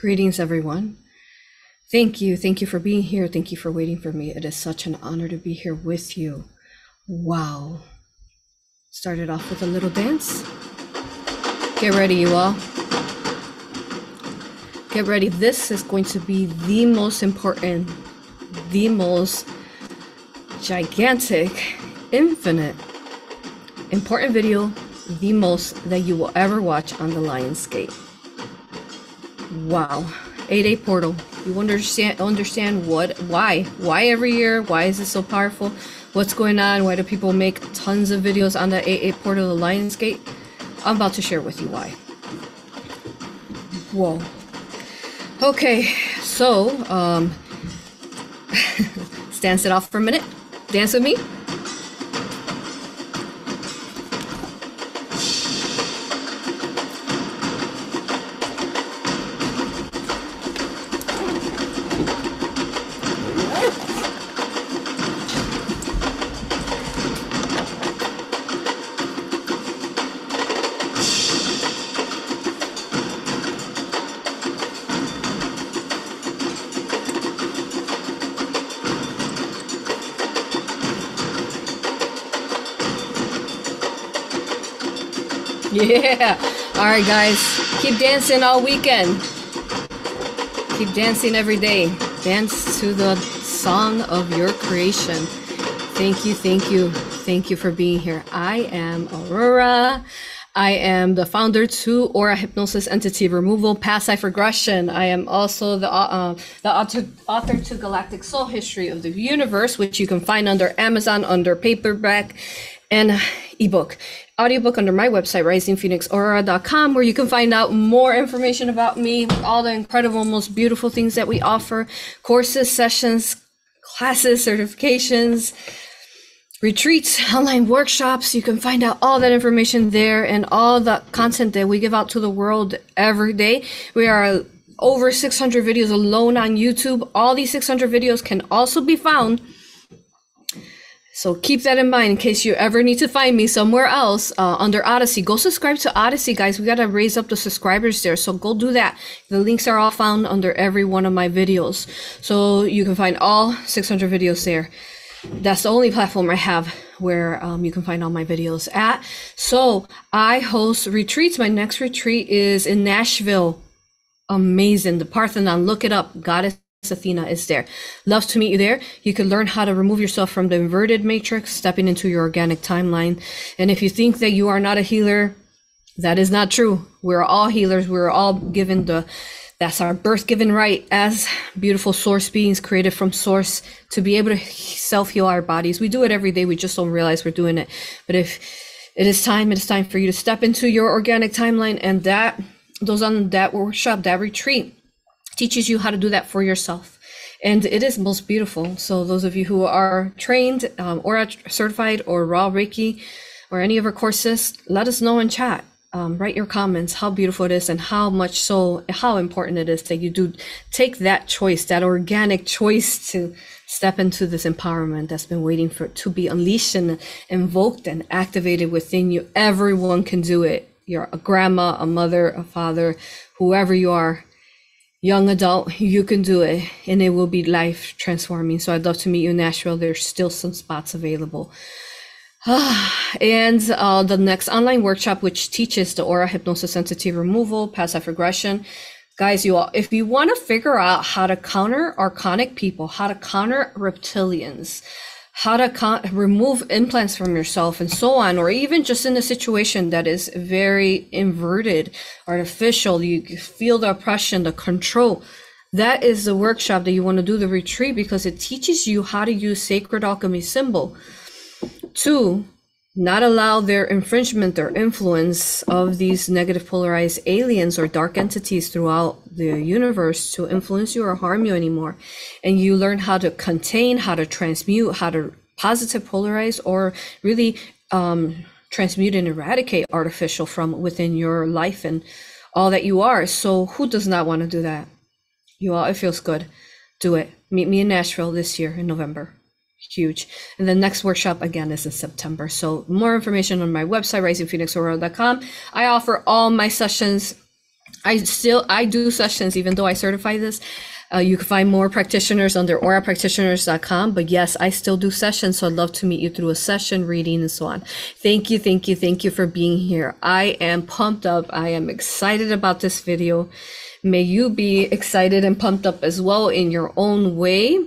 Greetings, everyone. Thank you. Thank you for being here. Thank you for waiting for me. It is such an honor to be here with you. Wow. Started off with a little dance. Get ready, you all. Get ready. This is going to be the most important, the most gigantic, infinite, important video, the most that you will ever watch on the Lionsgate. Wow. 8-8 portal. You understand understand what why? Why every year? Why is it so powerful? What's going on? Why do people make tons of videos on the 8-8 portal the Lionsgate? I'm about to share with you why. Whoa. Okay, so um dance it off for a minute. Dance with me. All right, guys. Keep dancing all weekend. Keep dancing every day. Dance to the song of your creation. Thank you, thank you, thank you for being here. I am Aurora. I am the founder to Aura Hypnosis Entity Removal, Past Life Regression. I am also the uh, the author, author to Galactic Soul History of the Universe, which you can find under Amazon under paperback and ebook audiobook under my website, risingphoenixaurora.com, where you can find out more information about me, all the incredible, most beautiful things that we offer courses, sessions, classes, certifications, retreats, online workshops. You can find out all that information there and all the content that we give out to the world every day. We are over 600 videos alone on YouTube. All these 600 videos can also be found so keep that in mind in case you ever need to find me somewhere else uh, under Odysee. Go subscribe to Odysee, guys. We got to raise up the subscribers there. So go do that. The links are all found under every one of my videos. So you can find all 600 videos there. That's the only platform I have where um, you can find all my videos at. So I host retreats. My next retreat is in Nashville. Amazing. The Parthenon. Look it up. Goddess Athena is there. Love to meet you there. You can learn how to remove yourself from the inverted matrix, stepping into your organic timeline. And if you think that you are not a healer, that is not true. We're all healers. We're all given the that's our birth given right as beautiful source beings created from source to be able to self heal our bodies. We do it every day. We just don't realize we're doing it. But if it is time, it is time for you to step into your organic timeline and that those on that workshop, that retreat teaches you how to do that for yourself. And it is most beautiful. So those of you who are trained um, or certified or raw Reiki or any of our courses, let us know in chat. Um, write your comments how beautiful it is and how much so how important it is that you do take that choice that organic choice to step into this empowerment that's been waiting for to be unleashed and invoked and activated within you everyone can do it you're a grandma a mother a father whoever you are young adult, you can do it and it will be life transforming. So I'd love to meet you in Nashville. There's still some spots available. and uh, the next online workshop, which teaches the aura hypnosis entity removal, past life regression. Guys, you all, if you want to figure out how to counter archonic people, how to counter reptilians, how to con- remove implants from yourself and so on or even just in a situation that is very inverted artificial you feel the oppression the control. That is the workshop that you want to do the retreat because it teaches you how to use sacred alchemy symbol. Two not allow their infringement or influence of these negative polarized aliens or dark entities throughout the universe to influence you or harm you anymore. And you learn how to contain, how to transmute, how to positive polarize, or really um, transmute and eradicate artificial from within your life and all that you are. So, who does not want to do that? You all, it feels good. Do it. Meet me in Nashville this year in November huge. And the next workshop again is in September. So more information on my website, risingphoenixaurora.com. I offer all my sessions I still I do sessions even though I certify this. Uh, you can find more practitioners under aurapractitioners.com. But yes, I still do sessions. So I'd love to meet you through a session, reading, and so on. Thank you, thank you, thank you for being here. I am pumped up. I am excited about this video. May you be excited and pumped up as well in your own way.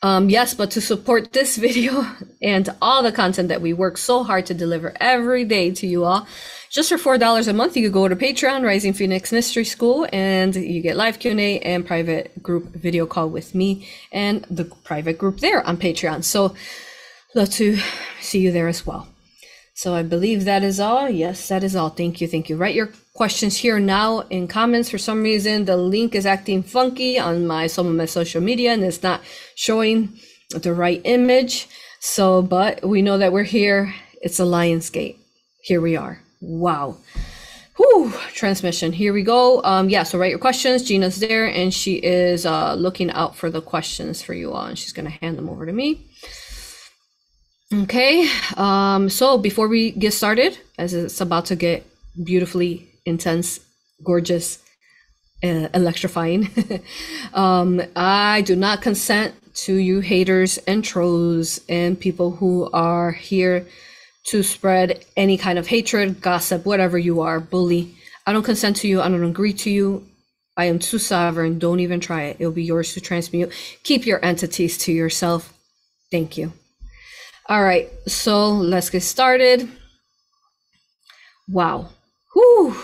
Um, yes, but to support this video and all the content that we work so hard to deliver every day to you all, just for $4 a month, you could go to Patreon, Rising Phoenix Mystery School, and you get live Q&A and private group video call with me and the private group there on Patreon. So love to see you there as well. So I believe that is all. Yes, that is all. Thank you. Thank you. Write your questions here now in comments. For some reason, the link is acting funky on my some of my social media and it's not showing the right image. So, but we know that we're here. It's a Lionsgate. Here we are. Wow. Whew, transmission. Here we go. Um, yeah, so write your questions. Gina's there and she is uh, looking out for the questions for you all and she's going to hand them over to me. Okay, um, so before we get started, as it's about to get beautifully intense, gorgeous, uh, electrifying, um, I do not consent to you haters and trolls and people who are here to spread any kind of hatred, gossip, whatever you are, bully. I don't consent to you. I don't agree to you. I am too sovereign. Don't even try it. It'll be yours to transmute. Keep your entities to yourself. Thank you. All right, so let's get started. Wow. Whew.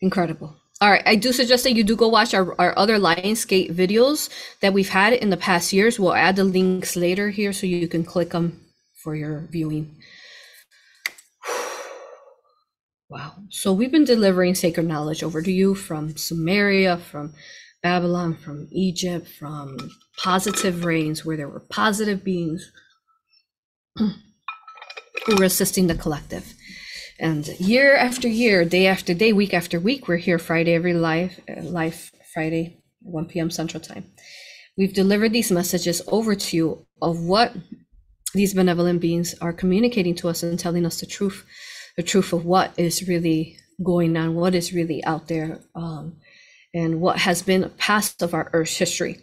Incredible. All right, I do suggest that you do go watch our, our other Lionsgate videos that we've had in the past years. We'll add the links later here so you can click them for your viewing. Wow. So we've been delivering sacred knowledge over to you from Sumeria, from Babylon, from Egypt, from positive reigns where there were positive beings who were assisting the collective. And year after year, day after day, week after week, we're here Friday every live, uh, live Friday, 1 p.m. Central Time. We've delivered these messages over to you of what these benevolent beings are communicating to us and telling us the truth, the truth of what is really going on, what is really out there, um, and what has been a past of our Earth's history.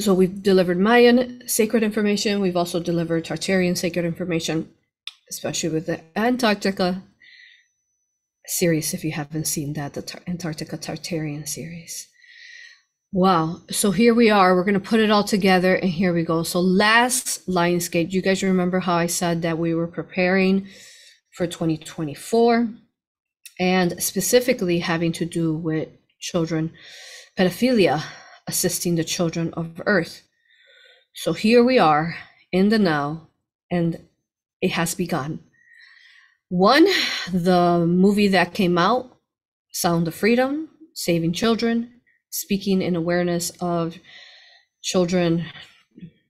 So we've delivered Mayan sacred information. We've also delivered Tartarian sacred information, especially with the Antarctica series. If you haven't seen that, the Tar- Antarctica Tartarian series. Wow. So here we are. We're going to put it all together and here we go. So last Lionsgate, you guys remember how I said that we were preparing for 2024 and specifically having to do with children pedophilia assisting the children of earth. So here we are in the now and it has begun. One, the movie that came out, Sound of Freedom, Saving Children, speaking in awareness of children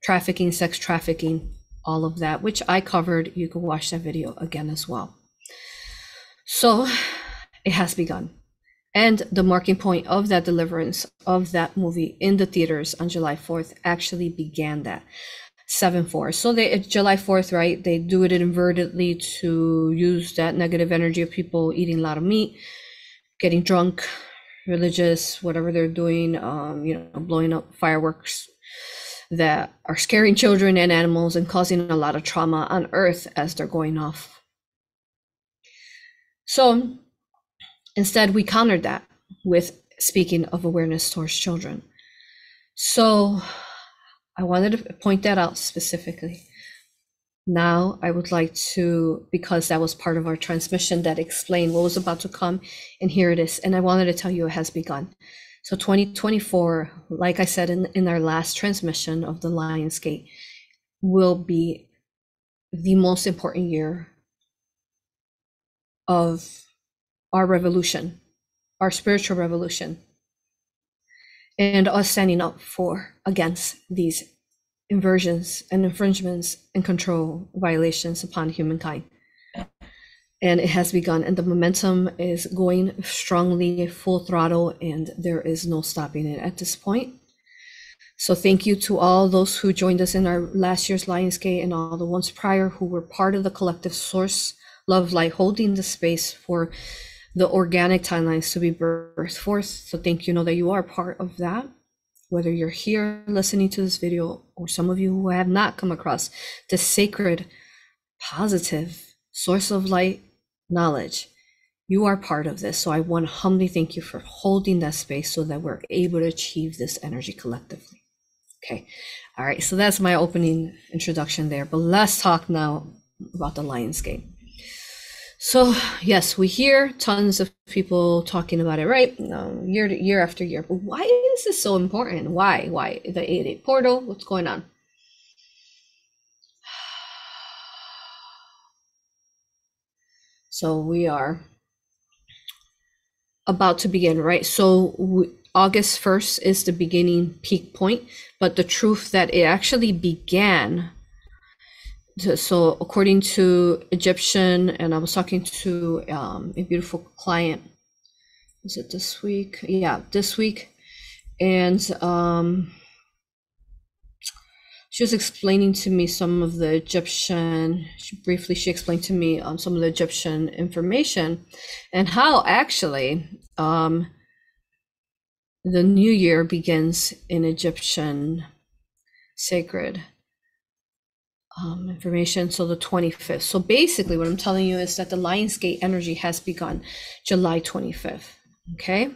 trafficking, sex trafficking, all of that, which I covered. You can watch that video again as well. So it has begun. And the marking point of that deliverance of that movie in the theaters on July 4th actually began that 7 4. So they it's July 4th, right? They do it invertedly to use that negative energy of people eating a lot of meat, getting drunk, religious, whatever they're doing, um, you know, blowing up fireworks that are scaring children and animals and causing a lot of trauma on earth as they're going off. So instead, we countered that with speaking of awareness towards children. So I wanted to point that out specifically. Now I would like to, because that was part of our transmission that explained what was about to come, and here it is. And I wanted to tell you it has begun. So 2024, like I said in, in our last transmission of the Lionsgate, will be the most important year of our revolution, our spiritual revolution, and us standing up for against these inversions and infringements and control violations upon humankind. And it has begun, and the momentum is going strongly, full throttle, and there is no stopping it at this point. So, thank you to all those who joined us in our last year's Lionsgate and all the ones prior who were part of the collective source, Love Light, holding the space for the organic timelines to be birthed forth. So thank you know that you are part of that. Whether you're here listening to this video or some of you who have not come across the sacred, positive source of light knowledge, you are part of this. So I want to humbly thank you for holding that space so that we're able to achieve this energy collectively. Okay. All right. So that's my opening introduction there. But let's talk now about the Lionsgate. So yes, we hear tons of people talking about it, right? Um, year to year after year. But why is this so important? Why? Why the 8-8 portal? What's going on? So we are about to begin, right? So we, August 1st is the beginning peak point, but the truth that it actually began. So according to Egyptian, and I was talking to um, a beautiful client. Is it this week? Yeah, this week, and um, she was explaining to me some of the Egyptian. She, briefly, she explained to me um, some of the Egyptian information, and how actually um, the new year begins in Egyptian sacred um, information. So the 25th. So basically, what I'm telling you is that the Lionsgate energy has begun July 25th. Okay.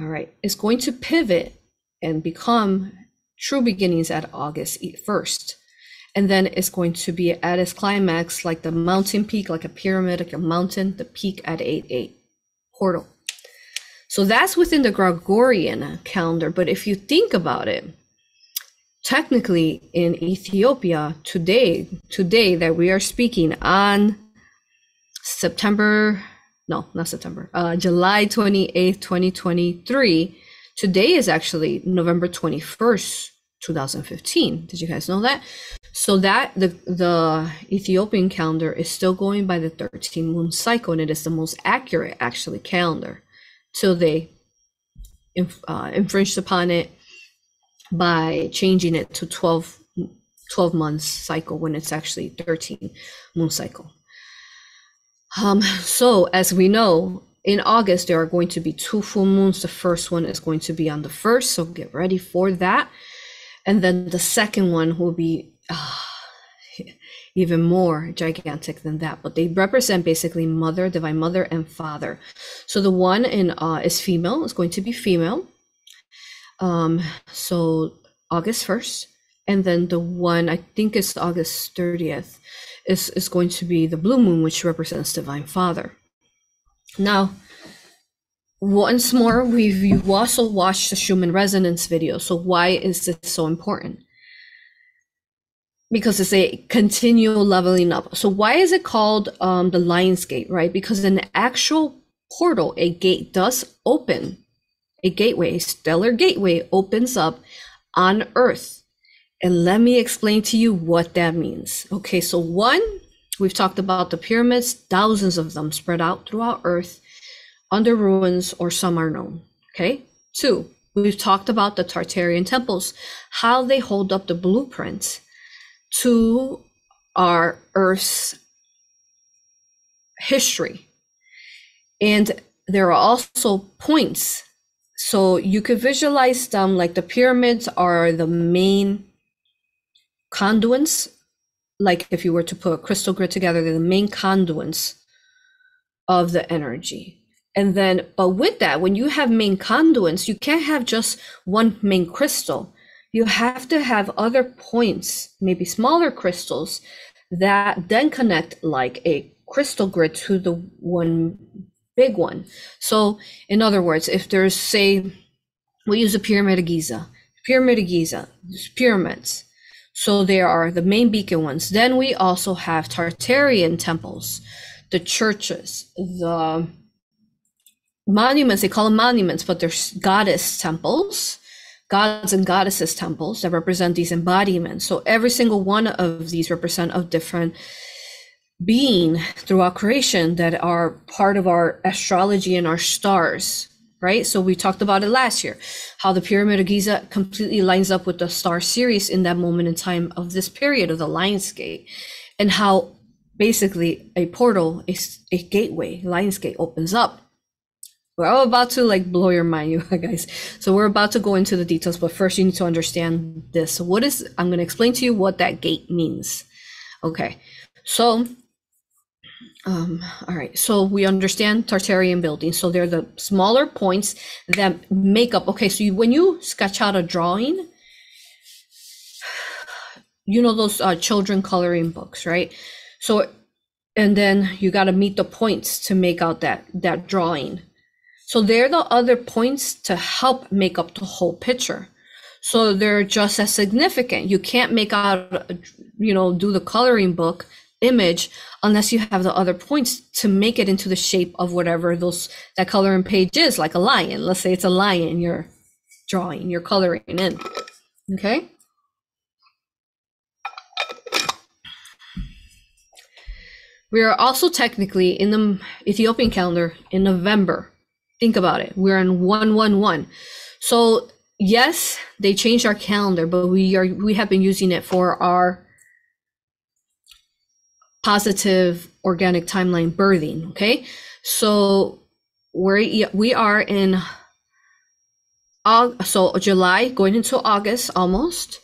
All right. It's going to pivot and become true beginnings at August 1st. And then it's going to be at its climax, like the mountain peak, like a pyramid, like a mountain, the peak at 8 8 portal. So that's within the Gregorian calendar. But if you think about it, technically in Ethiopia today, today that we are speaking on September, no, not September, uh, July 28th, 2023, Today is actually November 21st, 2015. Did you guys know that? So that the the Ethiopian calendar is still going by the 13 moon cycle, and it is the most accurate actually calendar. So they uh, infringed upon it by changing it to 12 12 months cycle when it's actually 13 moon cycle. Um, so as we know, in August, there are going to be two full moons. The first one is going to be on the first, so get ready for that. And then the second one will be uh, even more gigantic than that. But they represent basically mother, divine mother, and father. So the one in uh, is female, is going to be female. Um, so August 1st. And then the one, I think it's August 30th, is, is going to be the blue moon, which represents divine father. Now, once more, we've you also watched the Schumann resonance video. So why is this so important? Because it's a continual leveling up. So why is it called um, the Lion's Gate, right? Because an actual portal, a gate does open, a gateway, a stellar gateway opens up on Earth. And let me explain to you what that means. Okay, so one, We've talked about the pyramids, thousands of them spread out throughout Earth, under ruins, or some are known. Okay. Two, we've talked about the Tartarian temples, how they hold up the blueprint to our Earth's history. And there are also points. So you could visualize them like the pyramids are the main conduits like if you were to put a crystal grid together, they're the main conduits of the energy. And then, but with that, when you have main conduits, you can't have just one main crystal. You have to have other points, maybe smaller crystals, that then connect like a crystal grid to the one big one. So, in other words, if there's, say, we use a pyramid of Giza, pyramid of Giza, pyramids, so there are the main beacon ones. Then we also have Tartarian temples, the churches, the monuments, they call them monuments, but they're goddess temples, gods and goddesses temples that represent these embodiments. So every single one of these represent a different being throughout creation that are part of our astrology and our stars right? So we talked about it last year, how the Pyramid of Giza completely lines up with the star Sirius in that moment in time of this period of the Lionsgate, and how basically a portal, a, a gateway, Lionsgate opens up. We're about to like blow your mind, you guys. So we're about to go into the details, but first you need to understand this. So what is, I'm going to explain to you what that gate means. Okay. So, um, all right. So we understand Tartarian buildings. So they're the smaller points that make up. Okay. So you, when you sketch out a drawing, you know those uh, children coloring books, right? So, and then you got to meet the points to make out that that drawing. So they're the other points to help make up the whole picture. So they're just as significant. You can't make out, you know, do the coloring book image unless you have the other points to make it into the shape of whatever those that color coloring page is, like a lion. Let's say it's a lion you're drawing, you're coloring in. Okay. We are also technically in the Ethiopian calendar in November. Think about it. We're in 111. So, yes, they changed our calendar, but we are we have been using it for our positive organic timeline birthing, okay? So, we're we are in so July going into August almost,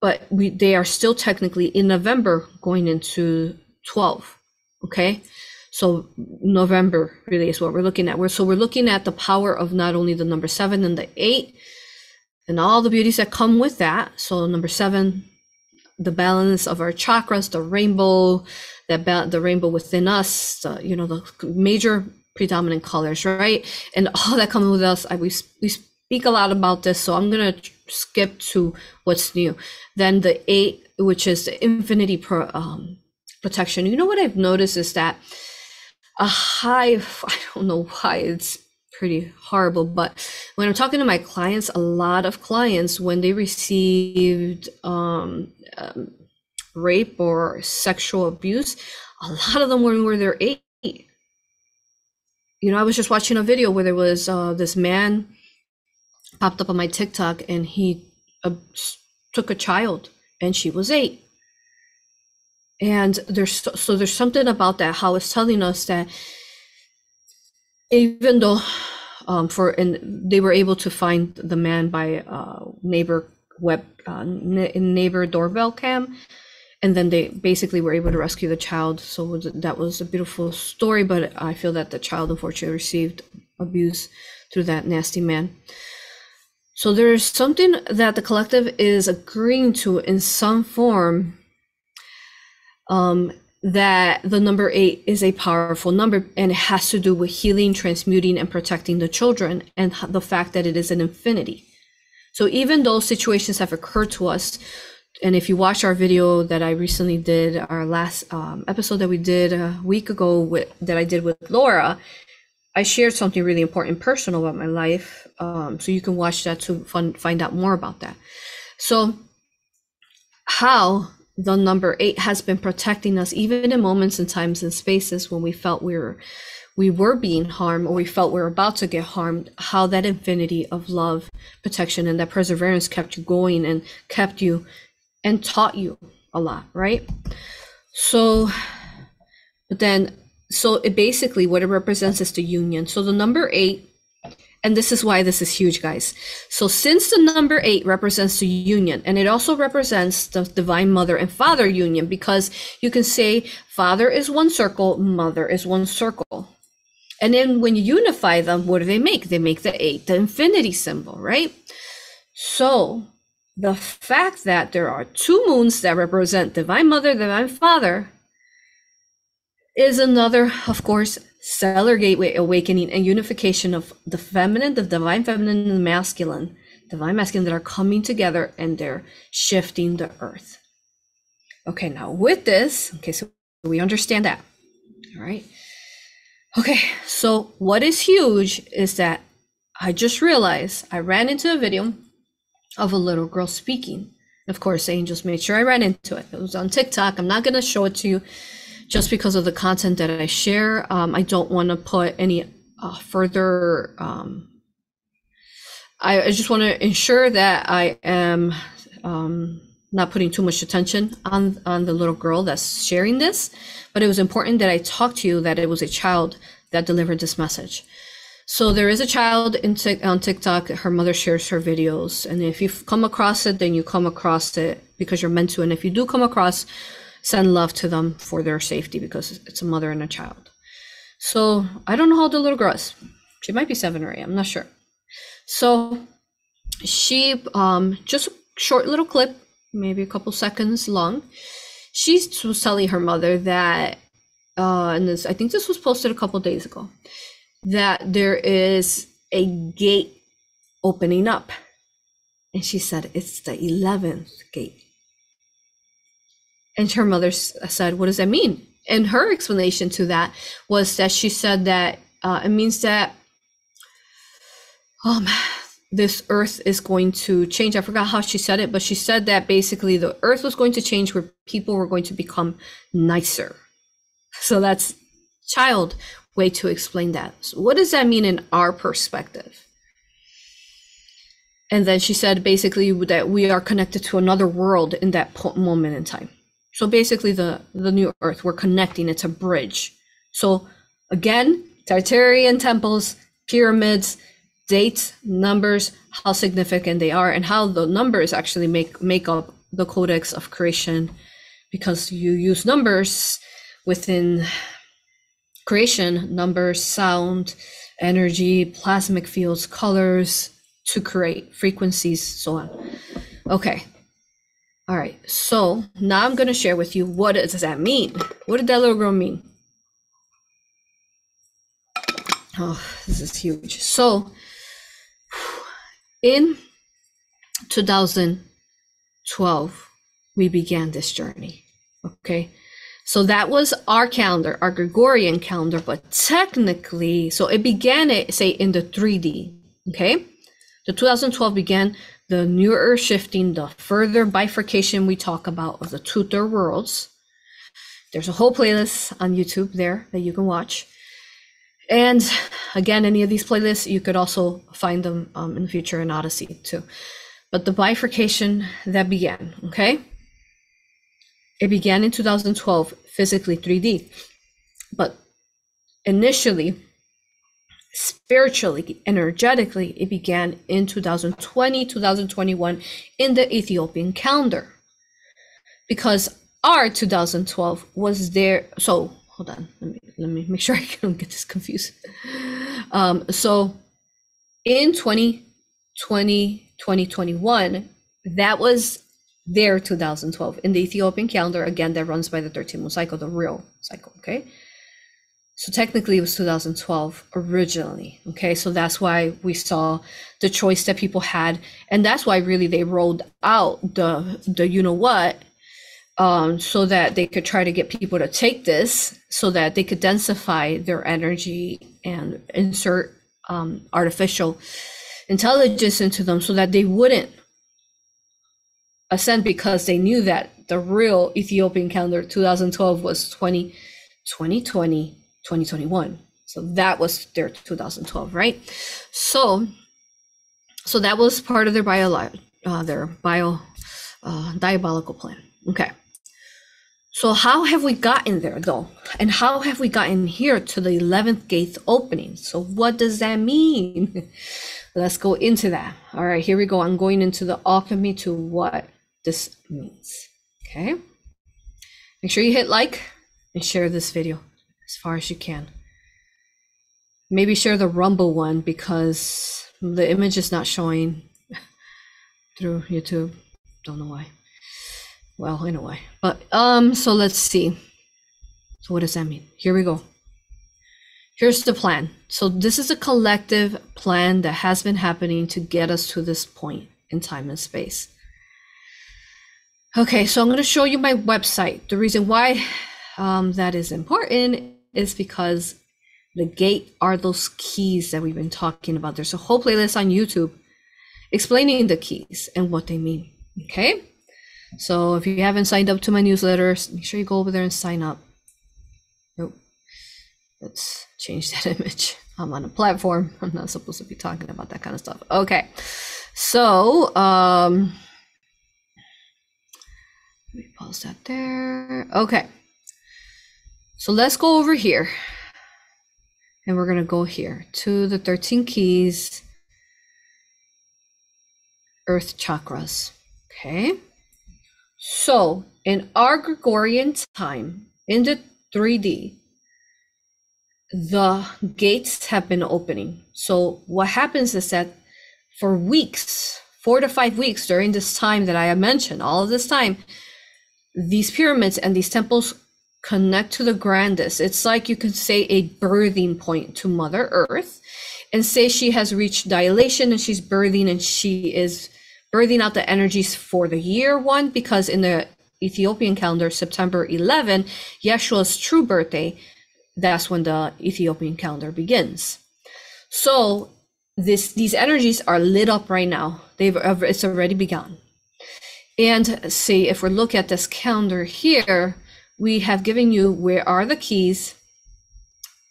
but we they are still technically in November going into 12 okay? So november really is what we're looking at. We're so we're looking at the power of not only the number seven and the eight and all the beauties that come with that. So number seven the balance of our chakras the rainbow that ba- the rainbow within us the, you know the major predominant colors right and all that comes with us I, we, we speak a lot about this so i'm going to skip to what's new then the eight which is the infinity pro, um, protection. You know what I've noticed is that a high, I don't know why it's pretty horrible, but when I'm talking to my clients, a lot of clients, when they received um, um, rape or sexual abuse, a lot of them were when they're eight. You know, I was just watching a video where there was uh, this man popped up on my TikTok and he uh, took a child and she was eight and there's so there's something about that how it's telling us that even though um, for and they were able to find the man by uh, neighbor web uh, neighbor doorbell cam and then they basically were able to rescue the child. So that was a beautiful story but i feel that the child unfortunately received abuse through that nasty man. So there's something that the collective is agreeing to in some form. Um, that the number eight is a powerful number and it has to do with healing, transmuting, and protecting the children, and the fact that it is an infinity. So even though situations have occurred to us, and if you watch our video that I recently did, our last um, episode that we did a week ago with that I did with Laura, I shared something really important, personal about my life. Um, so you can watch that to find find out more about that. So how the number eight has been protecting us even in moments and times and spaces when we felt we were we were being harmed or we felt we were about to get harmed how that infinity of love protection and that perseverance kept you going and kept you and taught you a lot right? So but then so it basically what it represents is the union. So the number eight and this is why this is huge, guys. So, since the number eight represents the union, and it also represents the divine mother and father union, because you can say father is one circle, mother is one circle. And then when you unify them, what do they make? They make the eight, the infinity symbol, right? So, the fact that there are two moons that represent divine mother, divine father, is another, of course, stellar gateway awakening and unification of the feminine, the divine feminine, and the masculine, divine masculine that are coming together and they're shifting the earth. Okay, now with this, okay, so we understand that. All right. Okay, so what is huge is that I just realized I ran into a video of a little girl speaking. Of course, Angels made sure I ran into it. It was on TikTok. I'm not going to show it to you just because of the content that I share. Um, I don't want to put any uh, further. Um, I, I, just want to ensure that I am um, not putting too much attention on on the little girl that's sharing this, but it was important that I talk to you that it was a child that delivered this message. So there is a child on TikTok. Her mother shares her videos, and if you come across it, then you come across it because you're meant to. And if you do come across, send love to them for their safety because it's a mother and a child. So I don't know how the little girl is. She might be seven or eight. I'm not sure. So she um just a short little clip, maybe a couple seconds long. She was telling her mother that, uh, and this I think this was posted a couple days ago that there is a gate opening up. And she said, It's the 11th gate. And her mother said, What does that mean? And her explanation to that was that she said that uh, it means that um, this earth is going to change. I forgot how she said it, but she said that basically the earth was going to change where people were going to become nicer. So that's child way to explain that. So what does that mean in our perspective? And then she said basically that we are connected to another world in that moment in time. So basically, the the new Earth we're connecting. It's a bridge. So again, Tartarian temples, pyramids, dates, numbers, how significant they are, and how the numbers actually make make up the codex of creation, because you use numbers within creation numbers, sound, energy, plasmic fields, colors to create frequencies, so on. Okay. All right. So now I'm going to share with you what does that mean? What did that little girl mean? Oh, this is huge. So in 2012, we began this journey. Okay. So that was our calendar, our Gregorian calendar, but technically, so it began it say in the 3D. Okay. The 2012 began the newer shifting, the further bifurcation we talk about of the two third worlds. There's a whole playlist on YouTube there that you can watch. And again, any of these playlists, you could also find them um, in the future in Odysee too. But the bifurcation that began, okay? It began in 2012, physically 3D. But initially, spiritually, energetically, it began in 2020, 2021 in the Ethiopian calendar. Because our 2012 was there. So hold on, let me let me make sure I don't get this confused. Um, so in 2020, 2021, that was their 2012 in the Ethiopian calendar, again, that runs by the 13 moon cycle, the real cycle, okay? So technically it was 2012 originally, okay? So that's why we saw the choice that people had. And that's why really they rolled out the, the you know what, um, so that they could try to get people to take this so that they could densify their energy and insert um, artificial intelligence into them so that they wouldn't ascend because they knew that the real Ethiopian calendar 2012 was 20, 2020, 2021. So that was their 2012, right? So, so that was part of their bio, uh, their bio uh, diabolical plan. Okay. So how have we gotten there though? And how have we gotten here to the 11th gate opening? So what does that mean? Let's go into that. All right, here we go. I'm going into the alchemy to what this means. Okay. Make sure you hit like and share this video as far as you can. Maybe share the Rumble one because the image is not showing through YouTube. Don't know why. Well, in a way. But um, so let's see. So what does that mean? Here we go. Here's the plan. So this is a collective plan that has been happening to get us to this point in time and space. Okay, so I'm going to show you my website. The reason why um, that is important is because the gate are those keys that we've been talking about. There's a whole playlist on YouTube explaining the keys and what they mean. Okay, so if you haven't signed up to my newsletters, make sure you go over there and sign up. Nope. Let's change that image. I'm on a platform. I'm not supposed to be talking about that kind of stuff. Okay. So, um, Let me pause that there. Okay. So let's go over here. And we're going to go here to the 13 keys, earth chakras. Okay. So in our Gregorian time, in the 3D, the gates have been opening. So what happens is that for weeks, four to five weeks during this time that I have mentioned, all of this time, these pyramids and these temples connect to the grandest. It's like you could say a birthing point to Mother Earth and say she has reached dilation and she's birthing and she is birthing out the energies for the year one because in the Ethiopian calendar, September 11, Yeshua's true birthday, that's when the Ethiopian calendar begins. So this these energies are lit up right now. They've it's already begun. And see if we look at this calendar here, we have given you where are the keys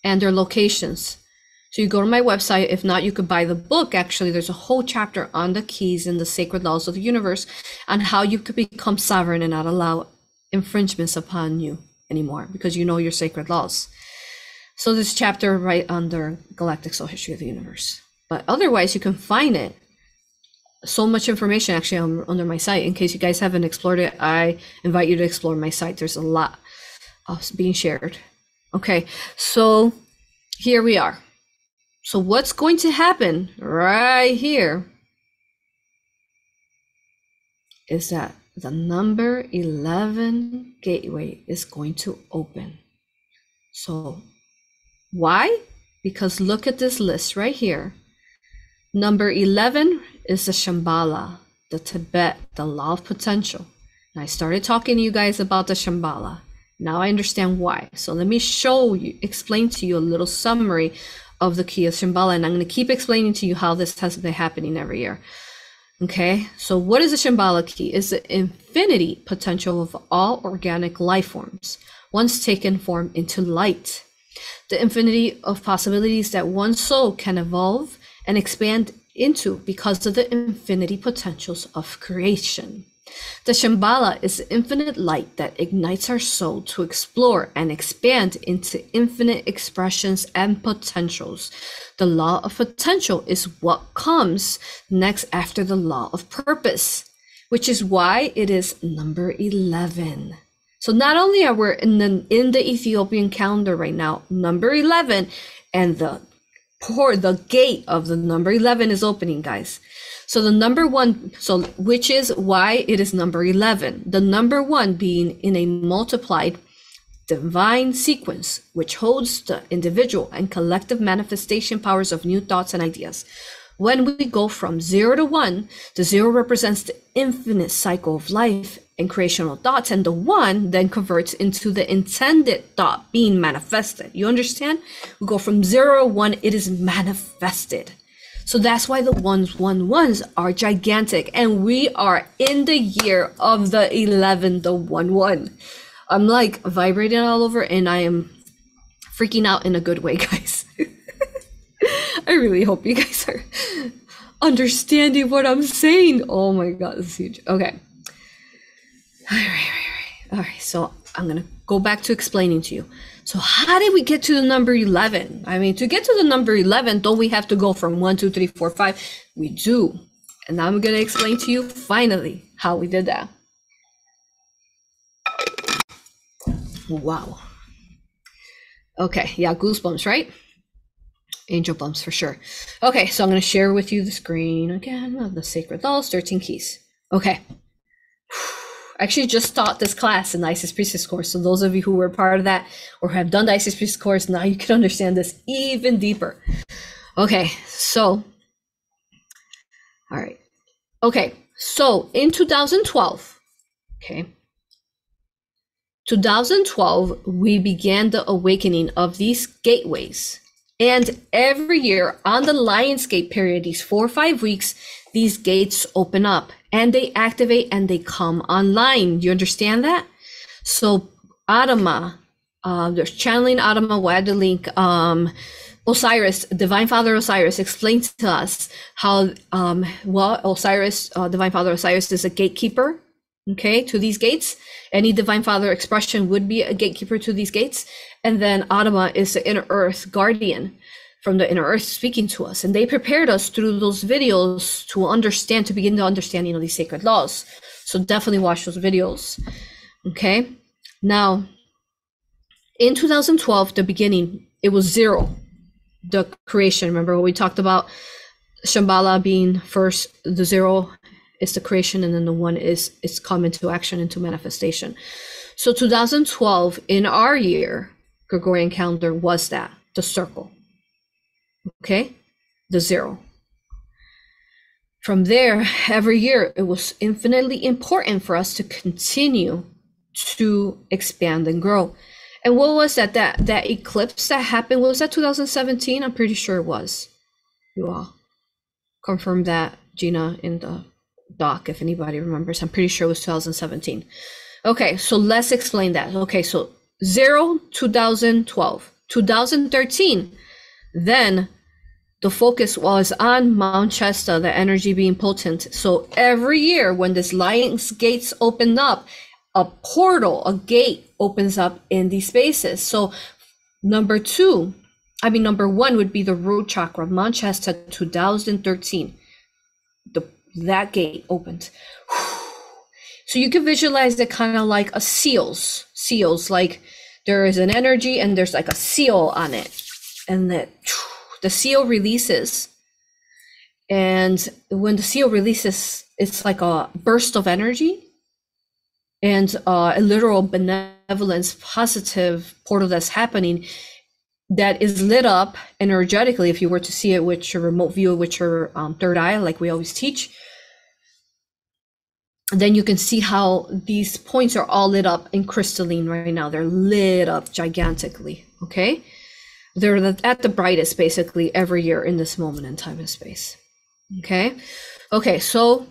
and their locations. So you go to my website. If not, you could buy the book. Actually, there's a whole chapter on the keys and the sacred laws of the universe and how you could become sovereign and not allow infringements upon you anymore because you know your sacred laws. So this chapter right under Galactic Soul History of the Universe. But otherwise, you can find it. So much information actually on, under my site. In case you guys haven't explored it, I invite you to explore my site. There's a lot of being shared. Okay, so here we are. So what's going to happen right here is that the number 11 gateway is going to open. So why? Because look at this list right here. Number 11 is the Shambhala, the Tibet, the law of potential. And I started talking to you guys about the Shambhala. Now I understand why. So let me show you, explain to you a little summary of the key of Shambhala. And I'm going to keep explaining to you how this has been happening every year. Okay, so what is the Shambhala key? Is the infinity potential of all organic life forms, once taken form into light. The infinity of possibilities that one soul can evolve and expand into because of the infinity potentials of creation. The Shambhala is infinite light that ignites our soul to explore and expand into infinite expressions and potentials. The law of potential is what comes next after the law of purpose, which is why it is number 11. So not only are we in the in the Ethiopian calendar right now, number 11, and the pour the gate of the number 11 is opening, guys. So the number one, so which is why it is number 11. The number one being in a multiplied divine sequence, which holds the individual and collective manifestation powers of new thoughts and ideas. When we go from zero to one, the zero represents the infinite cycle of life and creational thoughts, and the one then converts into the intended thought being manifested. You understand? We go from zero one, it is manifested. So that's why the ones, one, ones are gigantic. And we are in the year of the 11, the one, one. I'm like vibrating all over and I am freaking out in a good way, guys. I really hope you guys are understanding what I'm saying. Oh my God, this is huge. Okay. All right, all right, all right. All right. So I'm going to go back to explaining to you. So how did we get to the number 11? I mean, to get to the number 11, don't we have to go from 1, 2, 3, 4, 5? We do. And now I'm going to explain to you finally how we did that. Wow. Okay, yeah, goosebumps, right? Angel bumps for sure. Okay, so I'm going to share with you the screen again of the Sacred Laws, 13 Keys. Okay. I actually just taught this class in the Isis Priestess course. So those of you who were part of that or have done the Isis Priestess course, now you can understand this even deeper. Okay, so, all right. Okay, so in 2012, okay, 2012, we began the awakening of these gateways. And every year on the Lionsgate period, these four or five weeks, these gates open up and they activate and they come online. You understand that? So Adama, uh, there's channeling Adama, where the link, um, Osiris, Divine Father Osiris, explains to us how, um, well, Osiris, uh, Divine Father Osiris is a gatekeeper okay, to these gates. Any divine father expression would be a gatekeeper to these gates. And then Adama is the inner earth guardian from the inner earth speaking to us. And they prepared us through those videos to understand, to begin to understand, you know, these sacred laws. So definitely watch those videos. Okay. Now, in 2012, the beginning, it was zero, the creation. Remember what we talked about? Shambhala being first, the zero is the creation, and then the one is is come into action, into manifestation. So 2012 in our year, Gregorian calendar was that the circle. Okay, the zero. From there, every year it was infinitely important for us to continue to expand and grow. And what was that? That that eclipse that happened? was that 2017? I'm pretty sure it was. You all confirm that, Gina, in the doc, if anybody remembers. I'm pretty sure it was 2017. Okay, so let's explain that. Okay, so zero 2012, 2013. Then the focus was on Mount the energy being potent. So every year when this Lion's gates opened up, a portal, a gate opens up in these spaces. So number two, I mean number one would be the root chakra, Shasta 2013. The that gate opened. So you can visualize it kind of like a seals, seals, like there is an energy and there's like a seal on it. And that the seal releases. And when the seal releases, it's like a burst of energy and uh, a literal benevolence, positive portal that's happening that is lit up energetically. If you were to see it with your remote view, with your um, third eye, like we always teach, then you can see how these points are all lit up in crystalline right now. They're lit up gigantically. Okay. They're at the brightest basically every year in this moment in time and space. Okay. Okay. So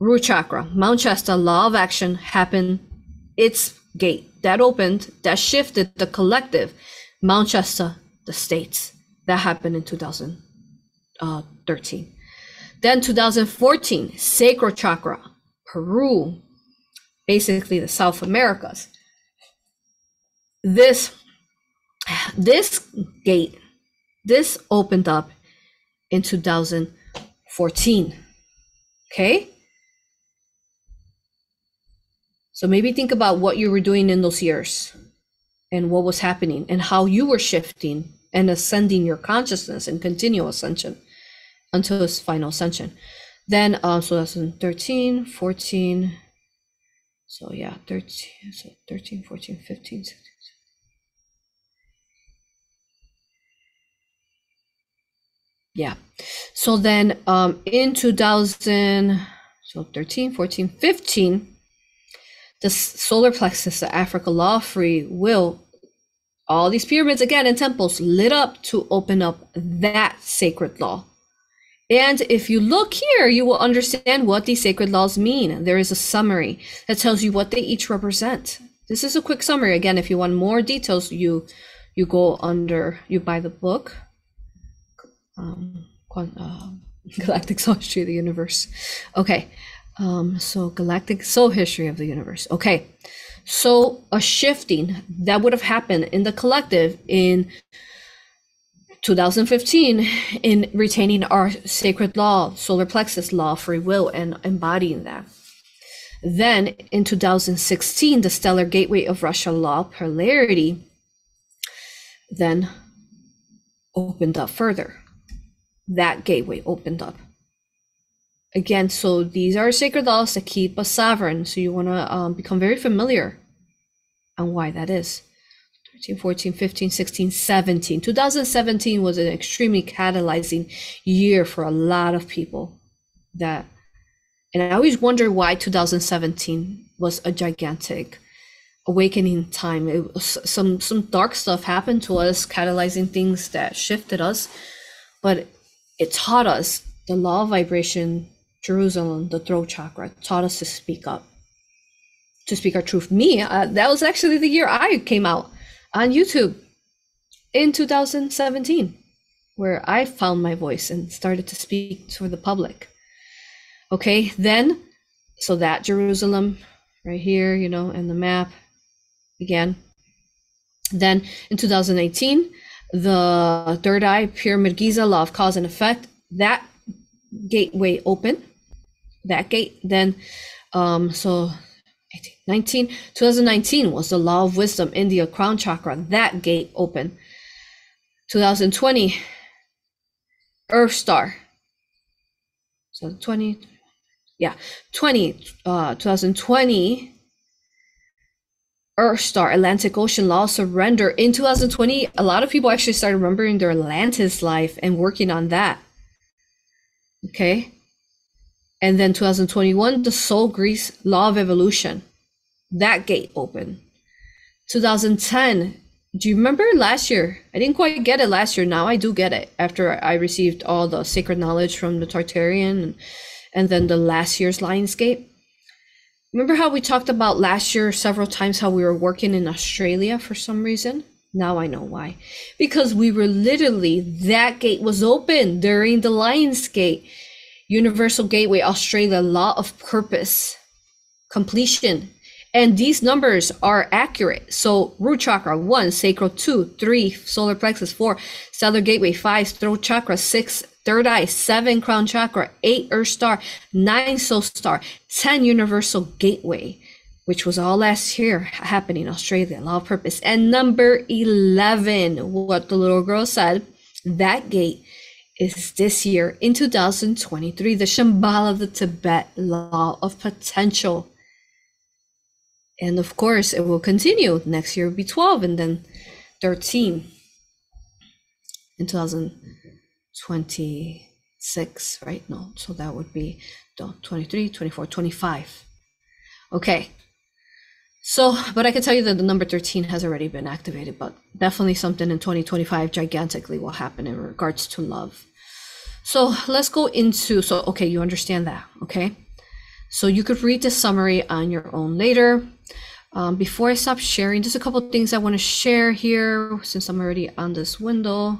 root chakra, Mount Shasta, law of action happened. Its gate that opened, that shifted the collective, Mount Shasta, the states. That happened in 2013. Then 2014, sacral chakra, Peru, basically the South Americas. This this gate, this opened up in 2014. Okay? So maybe think about what you were doing in those years and what was happening and how you were shifting and ascending your consciousness and continual ascension until its final ascension. Then, um, so that's in 13, 14. So yeah, 13, so 13, 14, 15, 16. Yeah. So then um, in 2000, so 13, 14, 15, the solar plexus, the Africa law free will, all these pyramids again and temples lit up to open up that sacred law and if you look here, you will understand what these sacred laws mean. There is a summary that tells you what they each represent. This is a quick summary. Again, if you want more details, you you go under you buy the book. Um, uh, Galactic Soul History of the Universe. Okay, um, so Galactic Soul History of the Universe. Okay, so a shifting that would have happened in the collective in 2015 in retaining our sacred law, solar plexus law, free will, and embodying that. Then in 2016, the stellar gateway of Russia law, polarity, then opened up further. That gateway opened up. Again, so these are sacred laws that keep us sovereign. So you want to um, become very familiar on why that is. 13, 14, 15, 16, 17. 2017 was an extremely catalyzing year for a lot of people that and I always wonder why 2017 was a gigantic awakening time. It was some some dark stuff happened to us, catalyzing things that shifted us, but it taught us the law of vibration, Jerusalem, the throat chakra, taught us to speak up, to speak our truth. Me, uh, that was actually the year I came out on YouTube in 2017, where I found my voice and started to speak to the public. Okay, then, so that Jerusalem right here, you know, and the map again. Then in 2018, the third eye pyramid Giza law of cause and effect that gateway open that gate then um so 18, 19 2019 was the law of wisdom in the crown chakra that gate open. 2020 earth star. So 20 yeah 20 uh 2020 Earth Star, Atlantic Ocean Law Surrender. In 2020, a lot of people actually started remembering their Atlantis life and working on that. Okay. And then 2021, the Soul Grease Law of Evolution. That gate open. 2010, do you remember last year? I didn't quite get it last year. Now I do get it after I received all the sacred knowledge from the Tartarian and, and then the last year's Lionsgate. Remember how we talked about last year several times how we were working in Australia for some reason? Now I know why. Because we were literally, that gate was open during the Lions Gate, Universal Gateway, Australia, Law of Purpose, completion. And these numbers are accurate. So root chakra, one, sacral, two, three, solar plexus, four, stellar gateway, five, throat chakra, six, third eye, seven crown chakra, eight earth star, nine soul star, 10 universal gateway, which was all last year happening in Australia, law of purpose. And number 11, what the little girl said, that gate is this year in 2023, the Shambhala the Tibet law of potential. And of course, it will continue. Next year will be 12 and then 13 in 2000. 26, right? No, so that would be 23, 24, 25. Okay. So, but I can tell you that the number 13 has already been activated, but definitely something in 2025 gigantically will happen in regards to love. So let's go into, so, okay, you understand that, okay? So you could read the summary on your own later. Um, before I stop sharing, just a couple things I want to share here since I'm already on this window.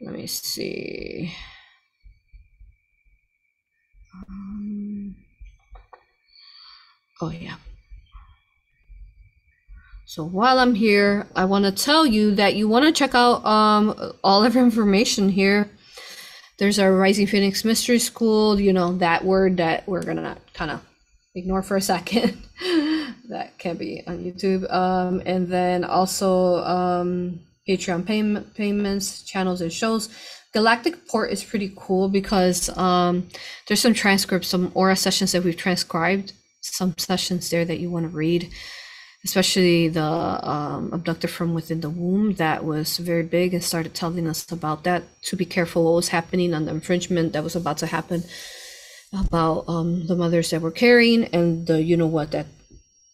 Let me see. Um, oh, yeah. So while I'm here, I want to tell you that you want to check out um, all of our information here. There's our Rising Phoenix Mystery School, you know, that word that we're going to kind of ignore for a second. that can be on YouTube. Um, and then also um, Patreon payment payments, channels, and shows. Galactic Port is pretty cool because um, there's some transcripts, some aura sessions that we've transcribed, some sessions there that you want to read, especially the um, abductor from within the womb that was very big and started telling us about that to be careful what was happening on the infringement that was about to happen about um, the mothers that were carrying and the you know what that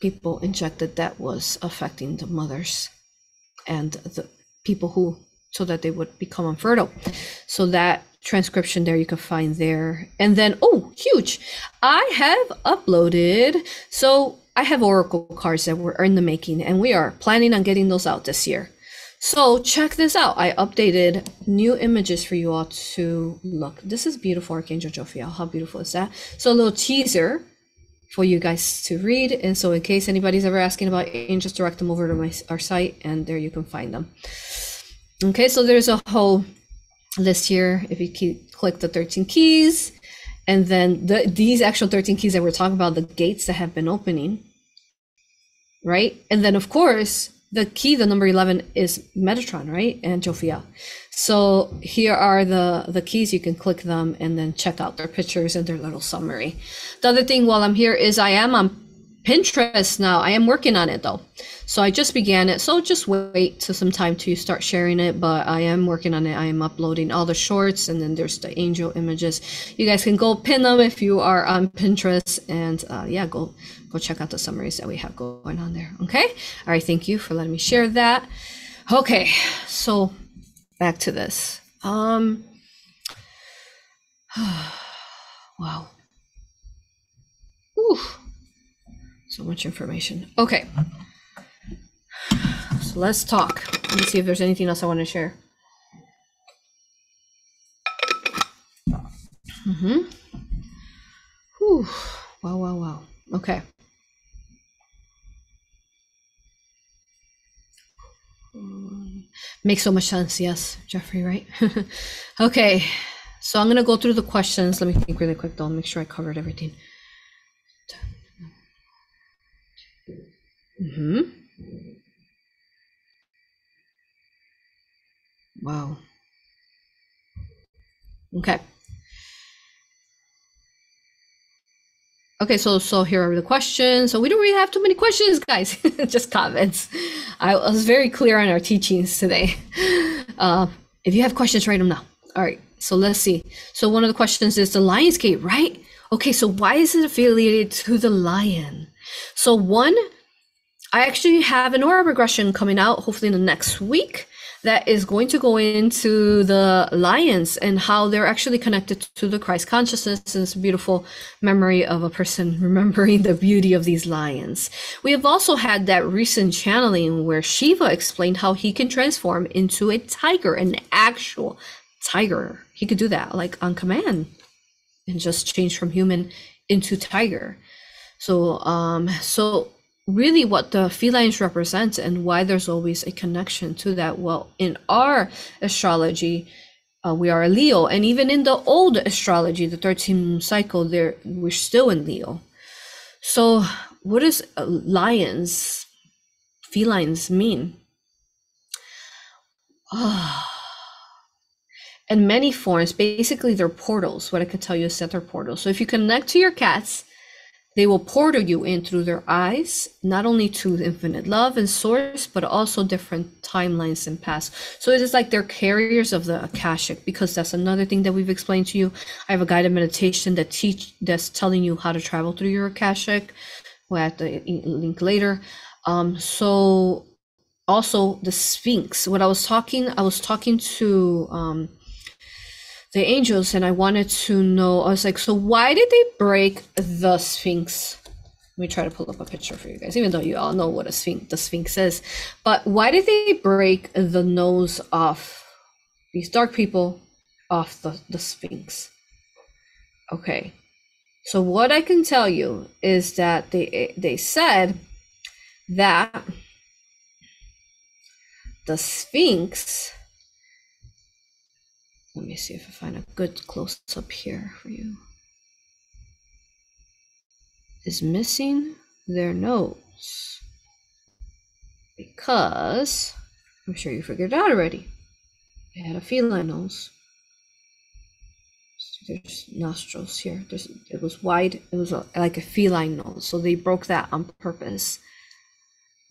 people injected that was affecting the mothers and the people who so that they would become infertile. So that transcription there you can find there. And then oh, huge. I have uploaded so I have oracle cards that were in the making and we are planning on getting those out this year. So check this out. I updated new images for you all to look. This is beautiful Archangel Jophiel. How beautiful is that? So a little teaser for you guys to read. And so in case anybody's ever asking about angels, direct them over to my, our site and there you can find them. Okay, so there's a whole list here. If you click the 13 keys, and then the, these actual 13 keys that we're talking about, the gates that have been opening, right? And then of course, the key, the number 11 is Metatron, right? And Jophiel. So here are the, the keys. You can click them and then check out their pictures and their little summary. The other thing while I'm here is I am on Pinterest now. I am working on it though. So I just began it. So just wait to some time to start sharing it, but I am working on it. I am uploading all the shorts and then there's the angel images. You guys can go pin them if you are on Pinterest and uh, yeah, go go check out the summaries that we have going on there. Okay. All right. Thank you for letting me share that. Okay. So back to this. Um, wow. Whew. So much information. Okay. So let's talk. Let me see if there's anything else I want to share. Mm-hmm. Whew. Wow, wow, wow. Okay. Um, Makes so much sense. Yes, Jeffrey, right? okay, so I'm gonna go through the questions. Let me think really quick though. Make sure I covered everything. Mm-hmm. Wow. Okay. Okay, so so here are the questions. So we don't really have too many questions, guys. Just comments. I was very clear on our teachings today. Uh, if you have questions, write them now. All right. So let's see. So one of the questions is the Lion's Gate, right? Okay. So why is it affiliated to the lion? So one, I actually have an aura regression coming out hopefully in the next week that is going to go into the lions and how they're actually connected to the Christ consciousness. And a beautiful memory of a person remembering the beauty of these lions. We have also had that recent channeling where Shiva explained how he can transform into a tiger, an actual tiger. He could do that like on command and just change from human into tiger. So, um, so really what the felines represent and why there's always a connection to that. Well, in our astrology, uh, we are a Leo, and even in the old astrology, the 13 cycle, there we're still in Leo. So, what does uh, lions, felines mean? Ah. And many forms, basically they're portals. What I can tell you is that they're portals. So if you connect to your cats, they will portal you in through their eyes, not only to infinite love and source, but also different timelines and past. So it is like they're carriers of the Akashic, because that's another thing that we've explained to you. I have a guided meditation that teach that's telling you how to travel through your Akashic. We'll have to link later. Um, so also the Sphinx. What I was talking, I was talking to um the angels and I wanted to know I was like so why did they break the sphinx? Let me try to pull up a picture for you guys even though you all know what a sphinx the sphinx is. But why did they break the nose off these dark people off the, the sphinx? Okay. So what I can tell you is that they they said that the sphinx let me see if I find a good close up here for you. Is missing their nose. Because I'm sure you figured it out already. They had a feline nose. There's nostrils here. There's, it was wide. It was a, like a feline nose. So they broke that on purpose.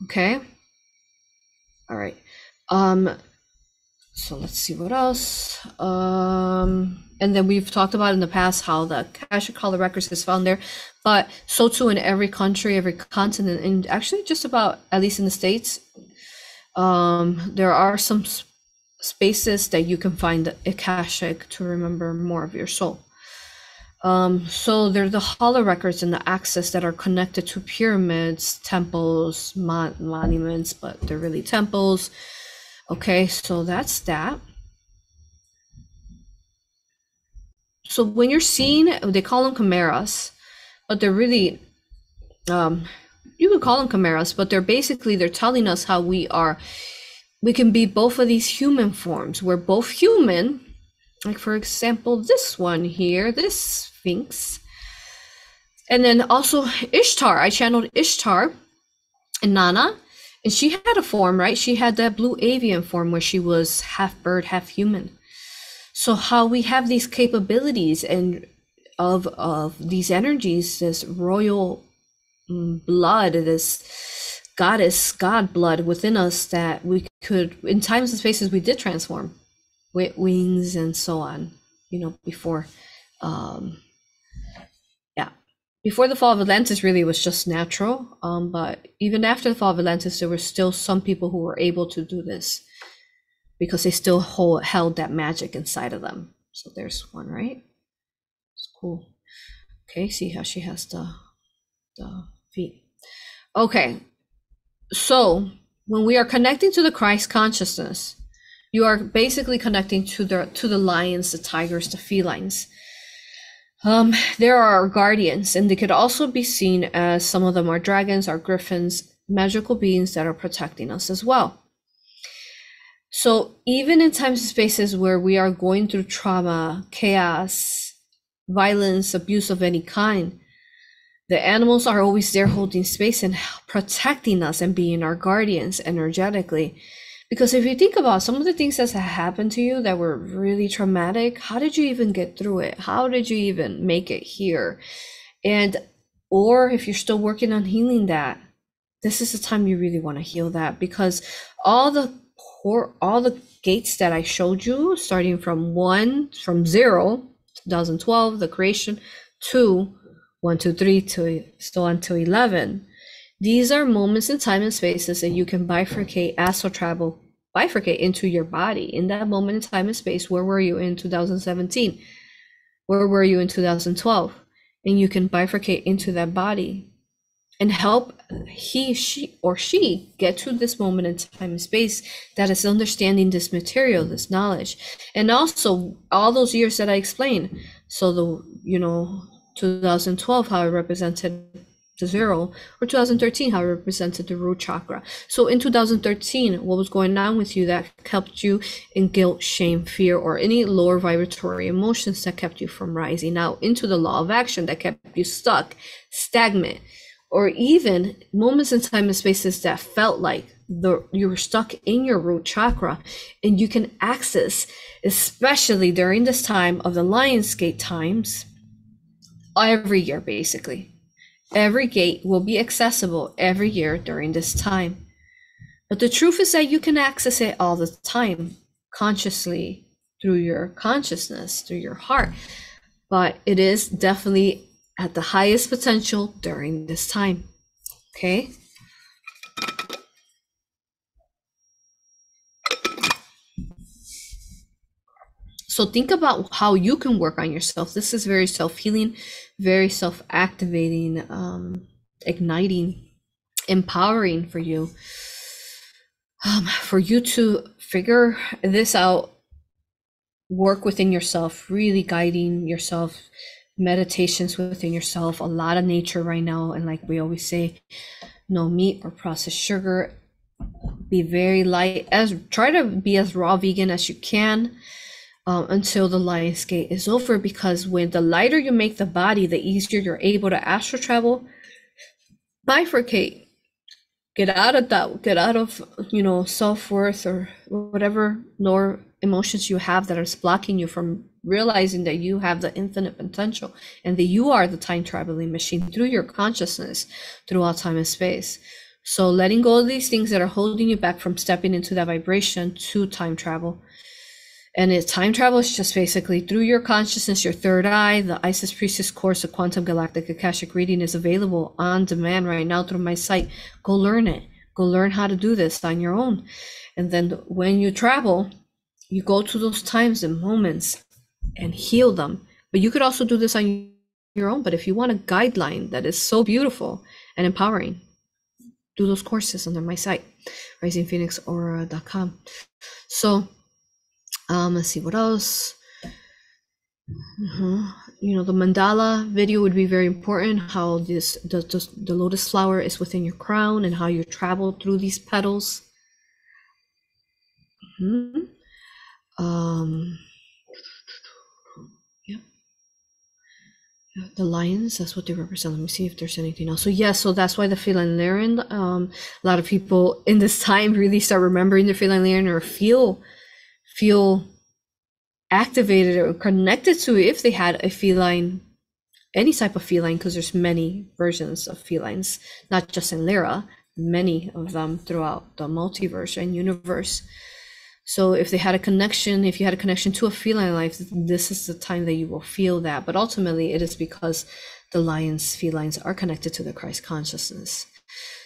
Okay. All right. Um, so let's see what else. Um, and then we've talked about in the past how the Akashic Color Records is found there, but so too in every country, every continent, and actually just about at least in the states, um, there are some spaces that you can find the Akashic to remember more of your soul. Um, so they're the hollow records and the access that are connected to pyramids, temples, mon- monuments, but they're really temples Okay, so that's that. So when you're seeing, they call them chimeras, but they're really, um, you could call them chimeras, but they're basically, they're telling us how we are, we can be both of these human forms. We're both human, like for example, this one here, this Sphinx. And then also Ishtar, I channeled Ishtar Inanna and she had a form, right? She had that blue avian form where she was half bird, half human. So how we have these capabilities and of of these energies, this royal mm, blood, this goddess god blood within us that we could in times and spaces we did transform with wings and so on you know before um before the fall of Atlantis really was just natural. Um, but even after the fall of Atlantis, there were still some people who were able to do this because they still hold, held that magic inside of them. So there's one, right? It's cool. Okay, see how she has the the feet. Okay, so when we are connecting to the Christ consciousness, you are basically connecting to the to the lions, the tigers, the felines um, there are our guardians, and they could also be seen as some of them are dragons, are griffins, magical beings that are protecting us as well. So even in times and spaces where we are going through trauma, chaos, violence, abuse of any kind, the animals are always there holding space and protecting us and being our guardians energetically. Because if you think about some of the things that happened to you that were really traumatic, how did you even get through it? How did you even make it here? And, or if you're still working on healing that, this is the time you really want to heal that because all the core, all the gates that I showed you, starting from one, from zero, 2012, the creation, to one, two, three, to still until 11. These are moments in time and spaces that you can bifurcate astral travel, bifurcate into your body. In that moment in time and space, where were you in 2017? Where were you in 2012? And you can bifurcate into that body and help he, she, or she get to this moment in time and space that is understanding this material, this knowledge. And also all those years that I explained. So the, you know, 2012, how it represented the zero, or 2013, how it represented the root chakra. So in 2013, what was going on with you that kept you in guilt, shame, fear, or any lower vibratory emotions that kept you from rising out into the law of action that kept you stuck, stagnant, or even moments in time and spaces that felt like the you were stuck in your root chakra and you can access especially during this time of the lion's gate times every year basically every gate will be accessible every year during this time but the truth is that you can access it all the time consciously through your consciousness through your heart but it is definitely at the highest potential during this time. Okay. So think about how you can work on yourself. This is very self healing, very self activating, um, igniting, empowering for you. Um, for you to figure this out, work within yourself, really guiding yourself meditations within yourself, a lot of nature right now. And like we always say, no meat or processed sugar. Be very light as try to be as raw vegan as you can um, until the lion's gate is over. Because when the lighter you make the body, the easier you're able to astral travel, bifurcate, get out of that, get out of you know self worth or whatever lower emotions you have that are blocking you from realizing that you have the infinite potential and that you are the time traveling machine through your consciousness throughout time and space. So letting go of these things that are holding you back from stepping into that vibration to time travel. And it time travel is just basically through your consciousness, your third eye, the Isis Priestess course of Quantum Galactic Akashic Reading is available on demand right now through my site. Go learn it. Go learn how to do this on your own. And then when you travel, you go to those times and moments and heal them. But you could also do this on your own. But if you want a guideline that is so beautiful and empowering, do those courses under my site, risingphoenixaurora.com. So, um, let's see what else. Uh-huh. You know, the mandala video would be very important. How this the, the, the lotus flower is within your crown and how you travel through these petals. Mm-hmm. Um, the lions that's what they represent let me see if there's anything else so yes yeah, so that's why the Lyran um a lot of people in this time really start remembering their feline Lyran or feel feel activated or connected to if they had a feline any type of feline because there's many versions of felines not just in lyra many of them throughout the multiverse and universe so if they had a connection, if you had a connection to a feline life, this is the time that you will feel that. But ultimately, it is because the lions, felines are connected to the Christ consciousness.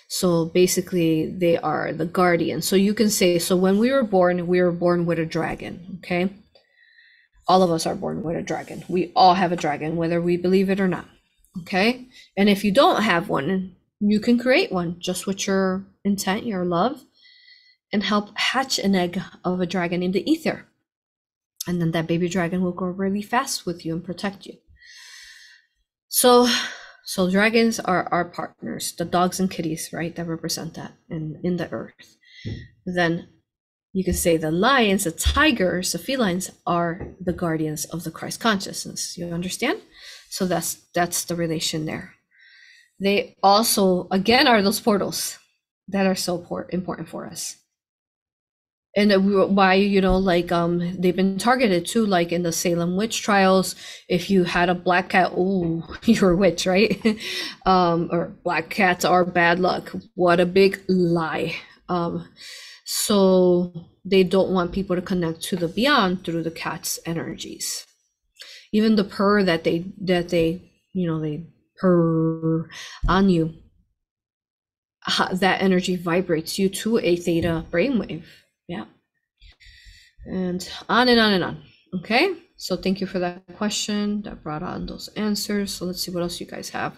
So basically, they are the guardian. So you can say, so when we were born, we were born with a dragon. Okay. All of us are born with a dragon. We all have a dragon, whether we believe it or not. Okay. And if you don't have one, you can create one just with your intent, your love and help hatch an egg of a dragon in the ether. And then that baby dragon will grow really fast with you and protect you. So, so dragons are our partners, the dogs and kitties, right, that represent that in, in the earth. Then you could say the lions, the tigers, the felines are the guardians of the Christ consciousness. You understand? So that's that's the relation there. They also again are those portals that are so important for us. And why you know like um they've been targeted too like in the Salem witch trials if you had a black cat oh you're a witch right um or black cats are bad luck what a big lie um so they don't want people to connect to the beyond through the cat's energies. Even the purr that they that they you know they purr on you, that energy vibrates you to a theta brainwave. Yeah, and on and on and on. Okay, so thank you for that question that brought on those answers. So let's see what else you guys have.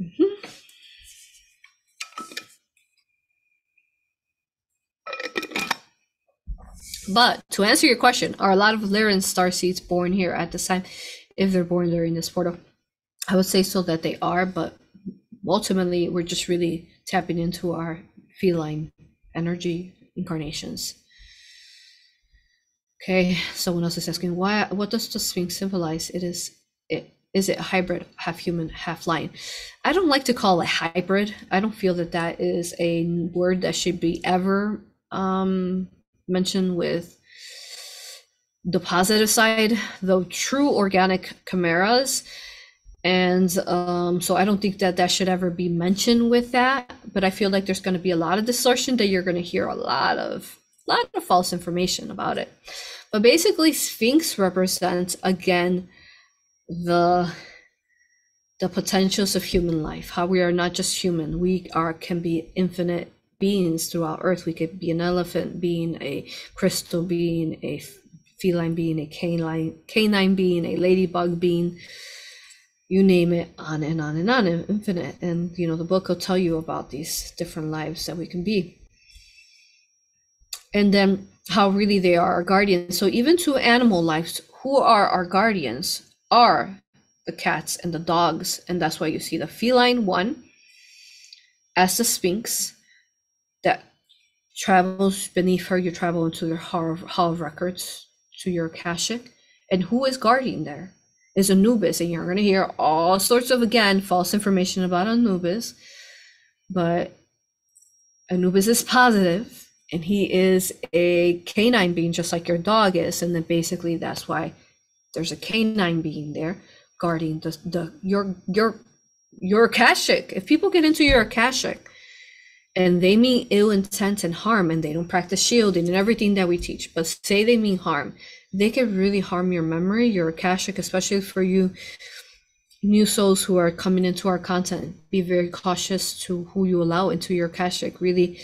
Mm-hmm. But to answer your question, are a lot of Lyran star seeds born here at this time? If they're born during this portal, I would say so that they are, but ultimately we're just really tapping into our feline energy incarnations. Okay, someone else is asking why what does the Sphinx symbolize? It is it is it hybrid, half human, half lion? I don't like to call it hybrid. I don't feel that that is a word that should be ever um mentioned with the positive side, the true organic chimeras. And um, so I don't think that that should ever be mentioned with that. But I feel like there's going to be a lot of distortion that you're going to hear a lot of, lot of false information about it. But basically, Sphinx represents again the the potentials of human life how we are not just human we are can be infinite beings throughout Earth. We could be an elephant being, a crystal being, a feline being, a canine canine being, a ladybug being. You name it, on and on and on, infinite. And you know, the book will tell you about these different lives that we can be. And then how really they are our guardians. So even to animal lives, who are our guardians are the cats and the dogs. And that's why you see the feline one as the sphinx that travels beneath her. You travel into your hall of, hall of records to your Akashic. And who is guarding there? Is Anubis. And you're going to hear all sorts of, again, false information about Anubis. But Anubis is positive, and he is a canine being just like your dog is. And then basically that's why there's a canine being there guarding the, the your your your Akashic. If people get into your Akashic, and they mean ill intent and harm and they don't practice shielding and everything that we teach but say they mean harm they can really harm your memory your akashic especially for you new souls who are coming into our content. Be very cautious to who you allow into your akashic. Really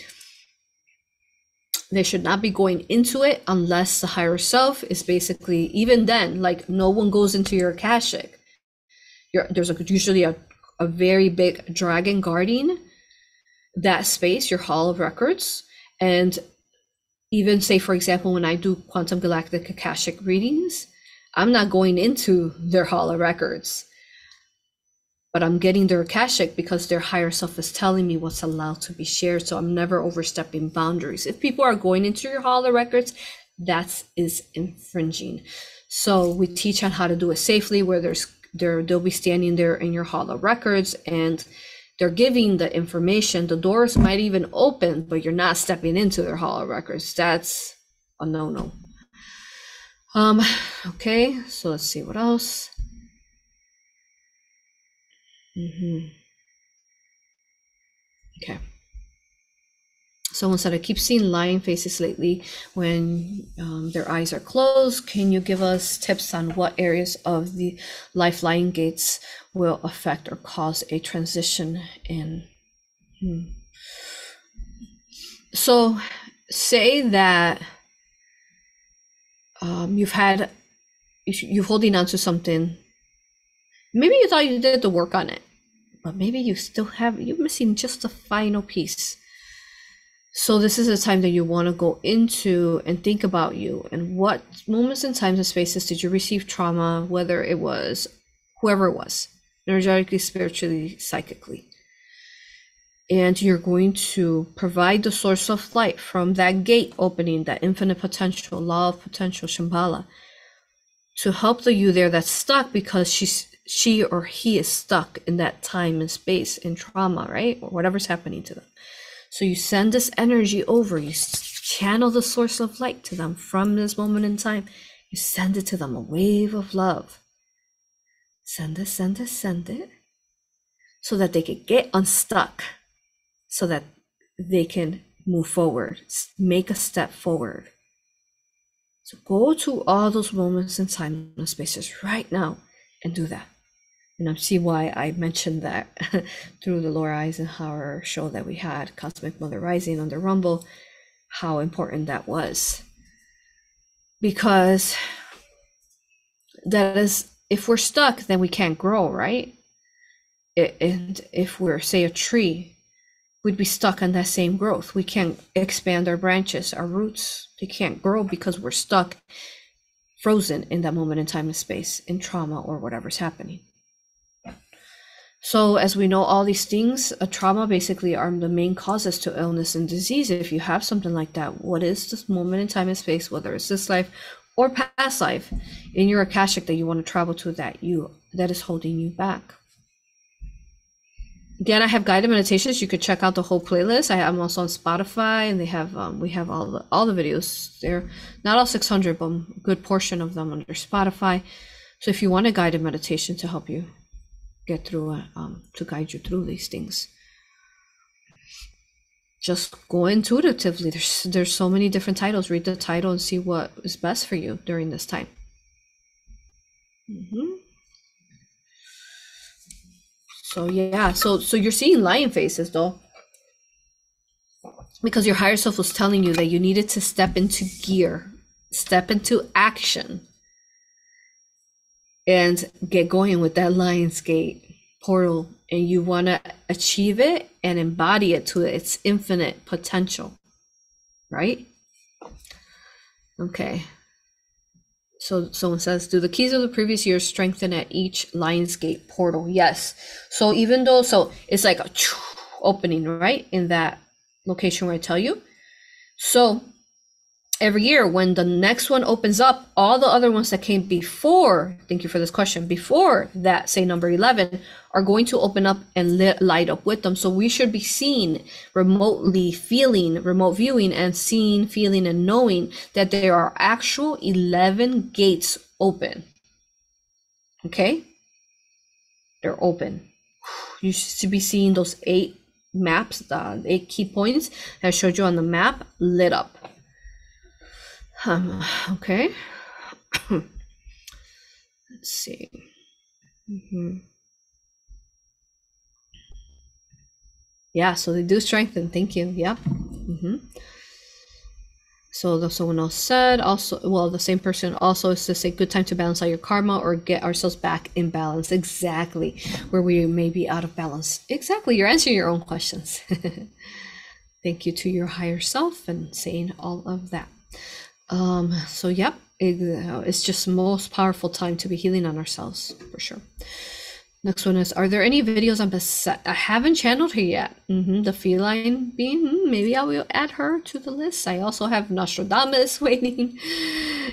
they should not be going into it unless the higher self is basically even then like no one goes into your akashic. You're, there's a, usually a, a very big dragon guarding that space, your hall of records, and even say, for example, when I do quantum galactic akashic readings, I'm not going into their hall of records, but I'm getting their akashic because their higher self is telling me what's allowed to be shared. So I'm never overstepping boundaries. If people are going into your hall of records, that is infringing. So we teach on how to do it safely, where there's there they'll be standing there in your hall of records and they're giving the information. The doors might even open, but you're not stepping into their hall of records. That's a no-no. Um, okay, so let's see what else. Mm-hmm. Okay. Someone said, I keep seeing lying faces lately when um, their eyes are closed. Can you give us tips on what areas of the life lying gates will affect or cause a transition in? Hmm. So, say that um, you've had, you're holding on to something. Maybe you thought you did the work on it, but maybe you still have, you're missing just the final piece so this is a time that you want to go into and think about you and what moments and times and spaces did you receive trauma, whether it was whoever it was, energetically, spiritually, psychically. and you're going to provide the source of light from that gate opening, that infinite potential, law of potential, Shambhala, to help the you there that's stuck because she's she or he is stuck in that time and space in trauma, right? Or whatever's happening to them. So you send this energy over, you channel the source of light to them from this moment in time. You send it to them, a wave of love. Send it, send it, send it, so that they can get unstuck so that they can move forward, make a step forward. So go to all those moments in time and spaces right now and do that. And I see why I mentioned that through the Laura Eisenhower show that we had, Cosmic Mother Rising on the Rumble, how important that was. Because that is, if we're stuck, then we can't grow, right? And if we're, say, a tree, we'd be stuck on that same growth. We can't expand our branches, our roots. They can't grow because we're stuck, frozen in that moment in time and space, in trauma or whatever's happening. So, as we know, all these things, a trauma basically are the main causes to illness and disease. If you have something like that, what is this moment in time and space, whether it's this life or past life, in your akashic that you want to travel to, that you that is holding you back? Again, I have guided meditations. You could check out the whole playlist. I, am also on Spotify, and they have um, we have all the all the videos there. Not all 600, but a good portion of them under Spotify. So if you want a guided meditation to help you get through, uh, um, to guide you through these things, just go intuitively. There's there's so many different titles. Read the title and see what is best for you during this time. Mm-hmm. So yeah, so so you're seeing lion faces though. Because your higher self was telling you that you needed to step into gear, step into action, and get going with that lion's gate portal. And you want to achieve it and embody it to its infinite potential. Right? Okay. So someone says, do the keys of the previous year strengthen at each Lionsgate portal? Yes. So even though, so it's like a opening, right? In that location where I tell you. So every year when the next one opens up, all the other ones that came before, thank you for this question, before that, say number 11, are going to open up and light up with them. So we should be seeing, remotely feeling, remote viewing, and seeing, feeling, and knowing that there are actual 11 gates open. Okay? They're open. You should be seeing those eight maps, the eight key points I showed you on the map lit up. Um, okay. Let's see. Mm-hmm. Yeah, so they do strengthen. Thank you. Yeah. Mm-hmm. So the, someone else said also, well, the same person also is to say good time to balance out your karma or get ourselves back in balance. Exactly. Where we may be out of balance. Exactly. You're answering your own questions. Thank you to your higher self and saying all of that. Um, so yep, it, uh, it's just most powerful time to be healing on ourselves for sure. Next one is, are there any videos on Bastet? I haven't channeled her yet. Mm-hmm, the feline being, hmm, maybe I will add her to the list. I also have Nostradamus waiting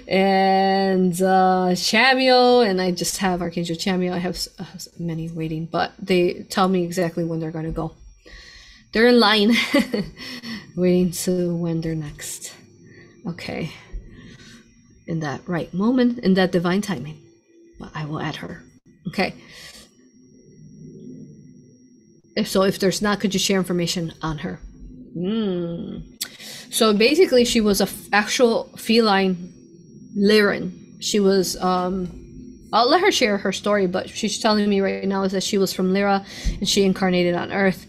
and uh, and I just have Archangel Chamuel. I have uh, many waiting, but they tell me exactly when they're going to go. They're in line, waiting to when they're next. Okay. In that right moment, in that divine timing, I will add her. Okay. If so, if there's not, could you share information on her? Mm. So basically, she was a f- actual feline Lyran. She was. Um, I'll let her share her story, but she's telling me right now is that she was from Lyra and she incarnated on Earth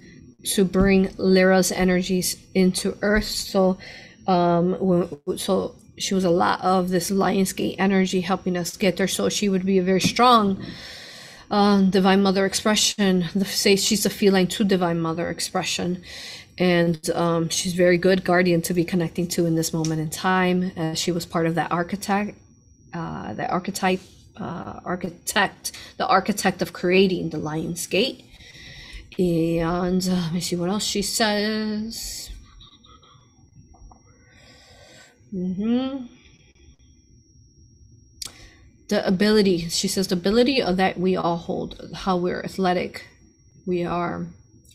to bring Lyra's energies into Earth. So um so she was a lot of this lionsgate energy helping us get there so she would be a very strong uh, divine mother expression the say she's a feline to divine mother expression and um, she's very good guardian to be connecting to in this moment in time uh, she was part of that architect uh, the archetype uh, architect the architect of creating the lions gate And uh, let me see what else she says. Mm-hmm. The ability, she says, the ability of that we all hold, how we're athletic, we are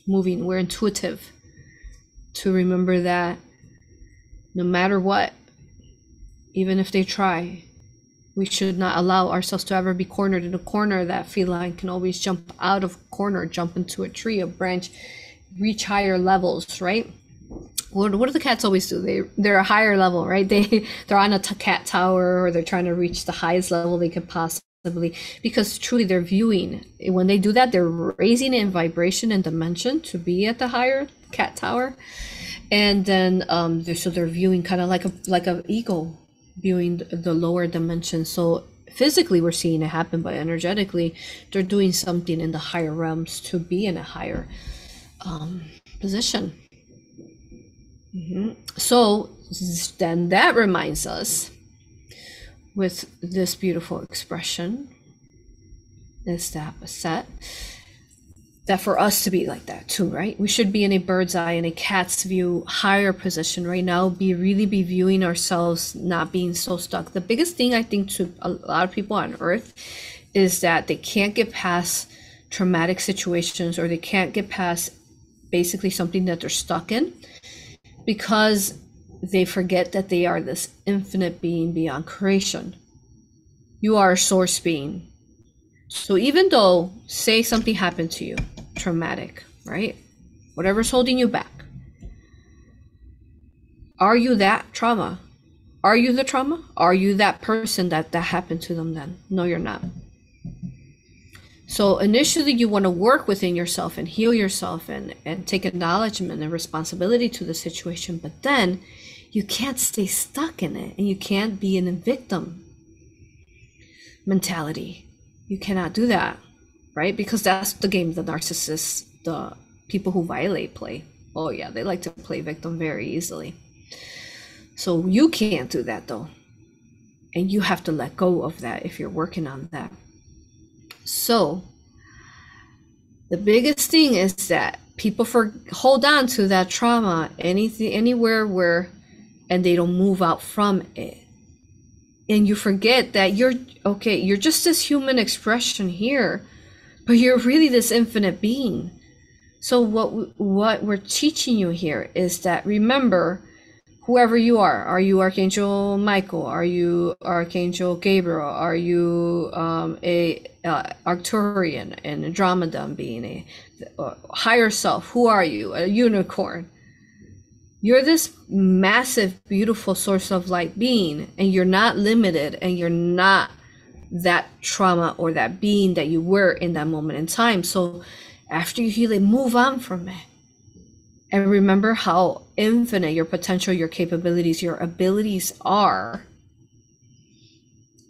moving, we're intuitive. To remember that no matter what, even if they try, we should not allow ourselves to ever be cornered in a corner. That feline can always jump out of corner, jump into a tree, a branch, reach higher levels, right? What, what do the cats always do? They they're a higher level, right? They they're on a t- cat tower or they're trying to reach the highest level they could possibly because truly they're viewing. When they do that, they're raising in vibration and dimension to be at the higher cat tower and then um they're, so they're viewing kind of like a like a eagle viewing the lower dimension so physically we're seeing it happen but energetically they're doing something in the higher realms to be in a higher um, position mm-hmm. so then that reminds us with this beautiful expression is that set that for us to be like that too, right? We should be in a bird's eye, in a cat's view, higher position right now. Be really be viewing ourselves, not being so stuck. The biggest thing I think to a lot of people on Earth is that they can't get past traumatic situations or they can't get past basically something that they're stuck in because they forget that they are this infinite being beyond creation. You are a source being. So even though, say something happened to you, traumatic, right? Whatever's holding you back. Are you that trauma? Are you the trauma? Are you that person that that happened to them then? No, you're not. So initially you want to work within yourself and heal yourself and, and take acknowledgement and responsibility to the situation, but then you can't stay stuck in it and you can't be in a victim mentality. You cannot do that right? Because that's the game the narcissists, the people who violate play. Oh yeah, they like to play victim very easily. So you can't do that though. And you have to let go of that if you're working on that. So the biggest thing is that people for hold on to that trauma anything anywhere where and they don't move out from it. And you forget that you're okay you're just this human expression here but you're really this infinite being. So what what we're teaching you here is that remember whoever you are are you archangel michael? Are you archangel gabriel? Are you um, a uh, arcturian and andromeda being a higher self who are you a unicorn you're this massive beautiful source of light being and you're not limited and you're not that trauma or that being that you were in that moment in time. So after you heal it, move on from it. And remember how infinite your potential, your capabilities, your abilities are.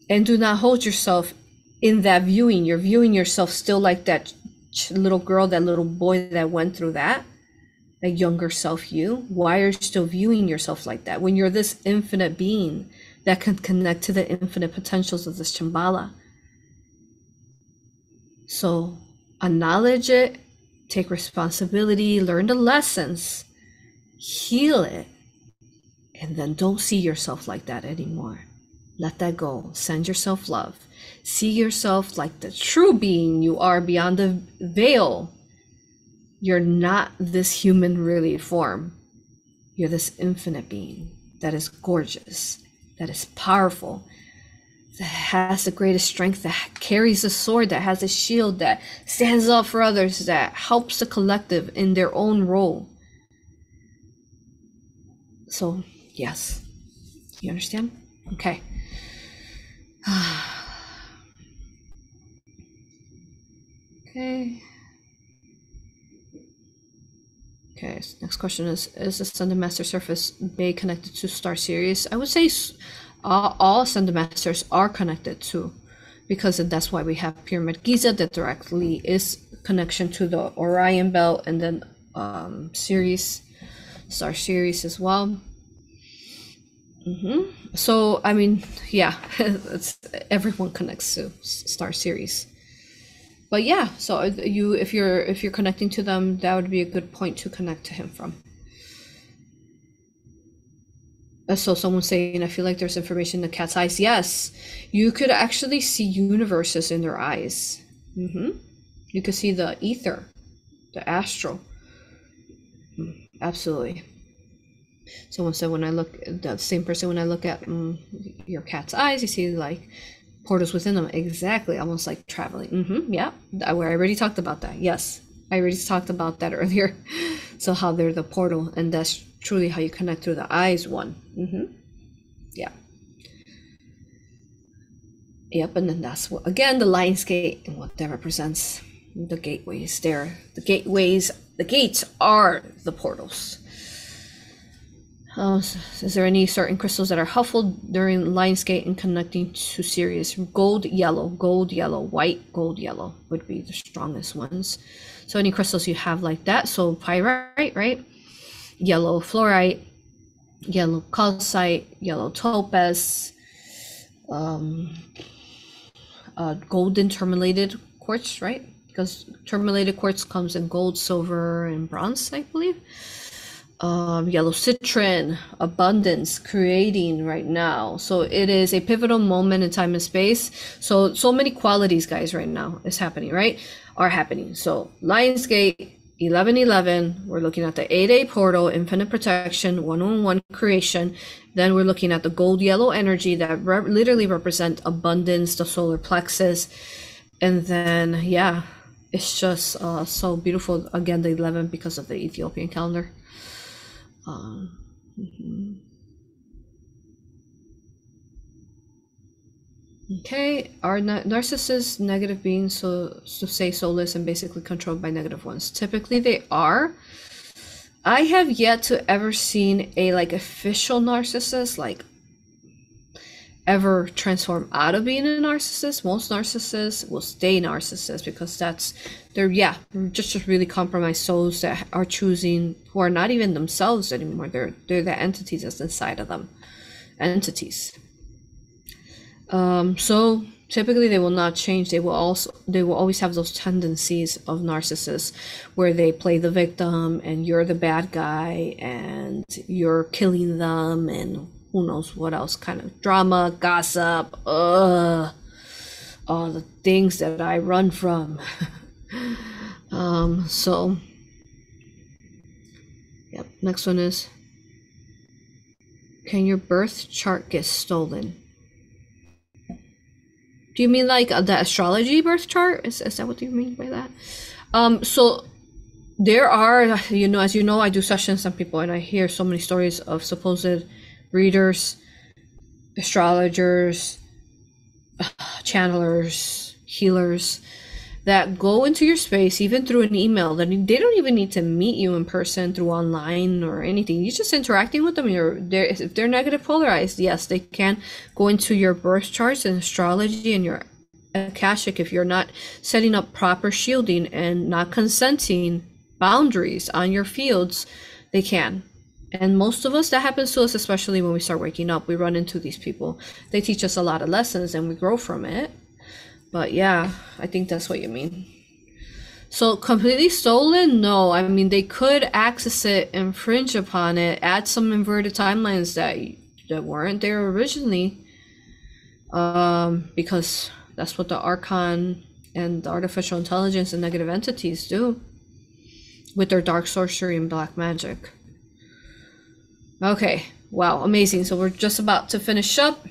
And do not hold yourself in that viewing. You're viewing yourself still like that little girl, that little boy that went through that, that younger self you. Why are you still viewing yourself like that when you're this infinite being that can connect to the infinite potentials of this Shambhala. So acknowledge it, take responsibility, learn the lessons, heal it, and then don't see yourself like that anymore. Let that go. Send yourself love. See yourself like the true being you are beyond the veil. You're not this human really form. You're this infinite being that is gorgeous that is powerful, that has the greatest strength, that carries a sword, that has a shield, that stands up for others, that helps the collective in their own role. So, yes. You understand? Okay. Ah. Okay. Okay, next question is Is the Ascended Master Serapis Bey connected to Star Sirius? I would say all, all Ascended Masters are connected to, because that's why we have Pyramid Giza that directly is connection to the Orion Belt and then um, Sirius, Star Sirius as well. Mm-hmm. So, I mean, yeah, it's, everyone connects to Star Sirius. But yeah, so you if you're if you're connecting to them, that would be a good point to connect to him from. Uh, So someone saying, I feel like there's information in the cat's eyes. Yes, you could actually see universes in their eyes. hmm You could see the ether, the astral. Mm, Absolutely. Someone said when I look, the same person when I look at mm, your cat's eyes, you see like portals within them. Exactly, almost like traveling. Mm-hmm, Yeah, I, I already talked about that. Yes, I already talked about that earlier. So how they're the portal, and that's truly how you connect through the eyes. One. Mm-hmm. Yeah. Yep, and then that's what again the Lion's Gate and what that represents. The gateways there. The gateways, the gates are the portals. Uh, is there any certain crystals that are helpful during Lion's Gate and connecting to Sirius? Gold, yellow, gold, yellow, white, gold, yellow would be the strongest ones. So any crystals you have like that. So pyrite, right? Yellow fluorite, yellow calcite, yellow topaz, um, uh, golden tourmalated quartz, right? Because tourmalated quartz comes in gold, silver, and bronze, I believe. Um, yellow citron, abundance, creating right now. So it is a pivotal moment in time and space. So so many qualities, guys, right now is happening, right? Are happening. So Lionsgate, 1111, we're looking at the 8A portal, infinite protection, one-on-one creation. Then we're looking at the gold yellow energy that re- literally represent abundance, the solar plexus. And then, yeah, it's just uh, so beautiful. Again, the 11 because of the Ethiopian calendar. Um. Okay, are na- narcissists negative beings, so to say soulless and basically controlled by negative ones? Typically, they are. I have yet to ever seen a like official narcissist like ever transform out of being a narcissist. Most narcissists will stay narcissists because that's they're yeah just just really compromised souls that are choosing who are not even themselves anymore. They're they're the entities that's inside of them, entities. Um, so typically they will not change. They will also they will always have those tendencies of narcissists where they play the victim and you're the bad guy and you're killing them and who knows what else kind of drama, gossip, all the things that I run from. um, so yep, next one is can your birth chart get stolen? Do you mean like uh, the astrology birth chart? Is, is that what you mean by that? Um, so there are, you know, as you know, I do sessions on people and I hear so many stories of supposed readers, astrologers, uh, channelers, healers that go into your space even through an email that they don't even need to meet you in person through online or anything. You're just interacting with them. You're they're, if they're negative polarized yes they can go into your birth charts and astrology and your akashic if you're not setting up proper shielding and not consenting boundaries on your fields they can and most of us that happens to us especially when we start waking up we run into these people they teach us a lot of lessons and we grow from it but yeah, I think that's what you mean. So completely stolen? No. I mean, they could access it, infringe upon it, add some inverted timelines that that weren't there originally. Um, because that's what the Archon and the artificial intelligence and negative entities do with their dark sorcery and black magic. Okay. Wow, amazing. So we're just about to finish up.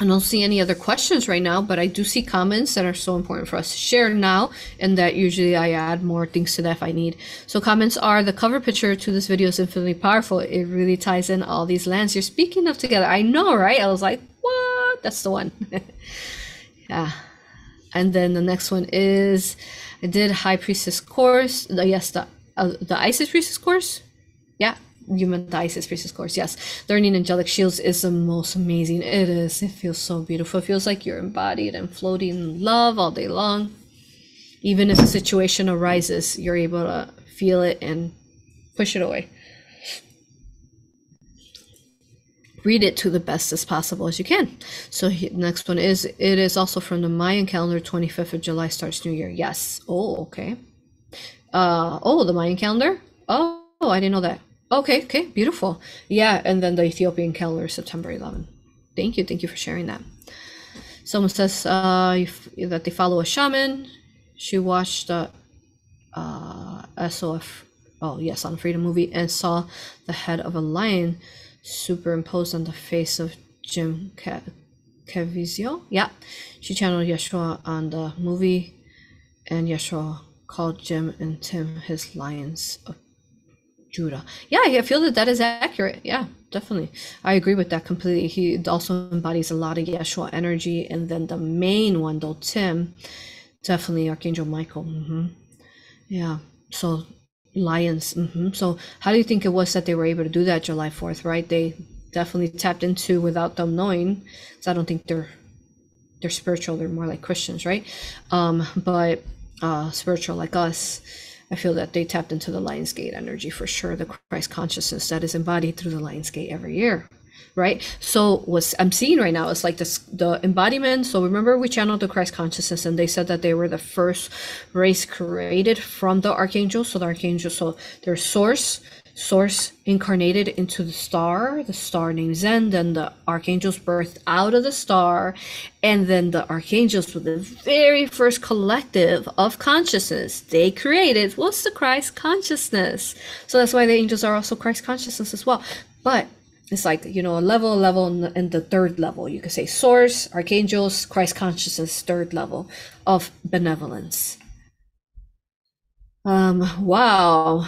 I don't see any other questions right now, but I do see comments that are so important for us to share now, and that usually I add more things to that if I need. So comments are the cover picture to this video is infinitely powerful. It really ties in all these lands you're speaking of together. I know, right? I was like, what? That's the one. yeah. And then the next one is I did High Priestess course. The, yes, the uh, the Isis Priestess course. Yeah, human Isis Priestess course. Yes, learning angelic shields is the most amazing. It is. It feels so beautiful. It feels like you're embodied and floating in love all day long. Even if a situation arises, you're able to feel it and push it away. Read it to the best as possible as you can. So next one is it is also from the Mayan calendar. Twenty fifth of July starts New Year. Yes. Oh, okay. Uh oh, the Mayan calendar. Oh, oh, I didn't know that. Okay, okay, beautiful. Yeah, and then the Ethiopian calendar, September 11. Thank you, thank you for sharing that. Someone says uh, that they follow a shaman. She watched the uh, SOF, oh yes, on Freedom movie and saw the head of a lion superimposed on the face of Jim Caviezel. Yeah, she channeled Yeshua on the movie, and Yeshua called Jim and Tim his lions of Judah. Yeah, I feel that that is accurate. Yeah, definitely. I agree with that completely. He also embodies a lot of Yeshua energy. And then the main one, though, Tim, definitely Archangel Michael. Mm-hmm. Yeah. So lions. Mm-hmm. So how do you think it was that they were able to do that July 4th, right? They definitely tapped into without them knowing. So I don't think they're they're spiritual. They're more like Christians, right? Um, but uh, spiritual like us I feel that they tapped into the Lionsgate energy for sure, the Christ consciousness that is embodied through the Lionsgate every year. Right. So what I'm seeing right now is like this the embodiment. So remember we channeled the Christ consciousness and they said that they were the first race created from the archangel. So the archangel, so their source, source incarnated into the star, the star named Zen, then the archangels birthed out of the star, and then the archangels were the very first collective of consciousness they created was the Christ consciousness. So that's why the angels are also Christ consciousness as well. But it's like you know a level level in the third level you could say source archangels christ consciousness third level of benevolence um wow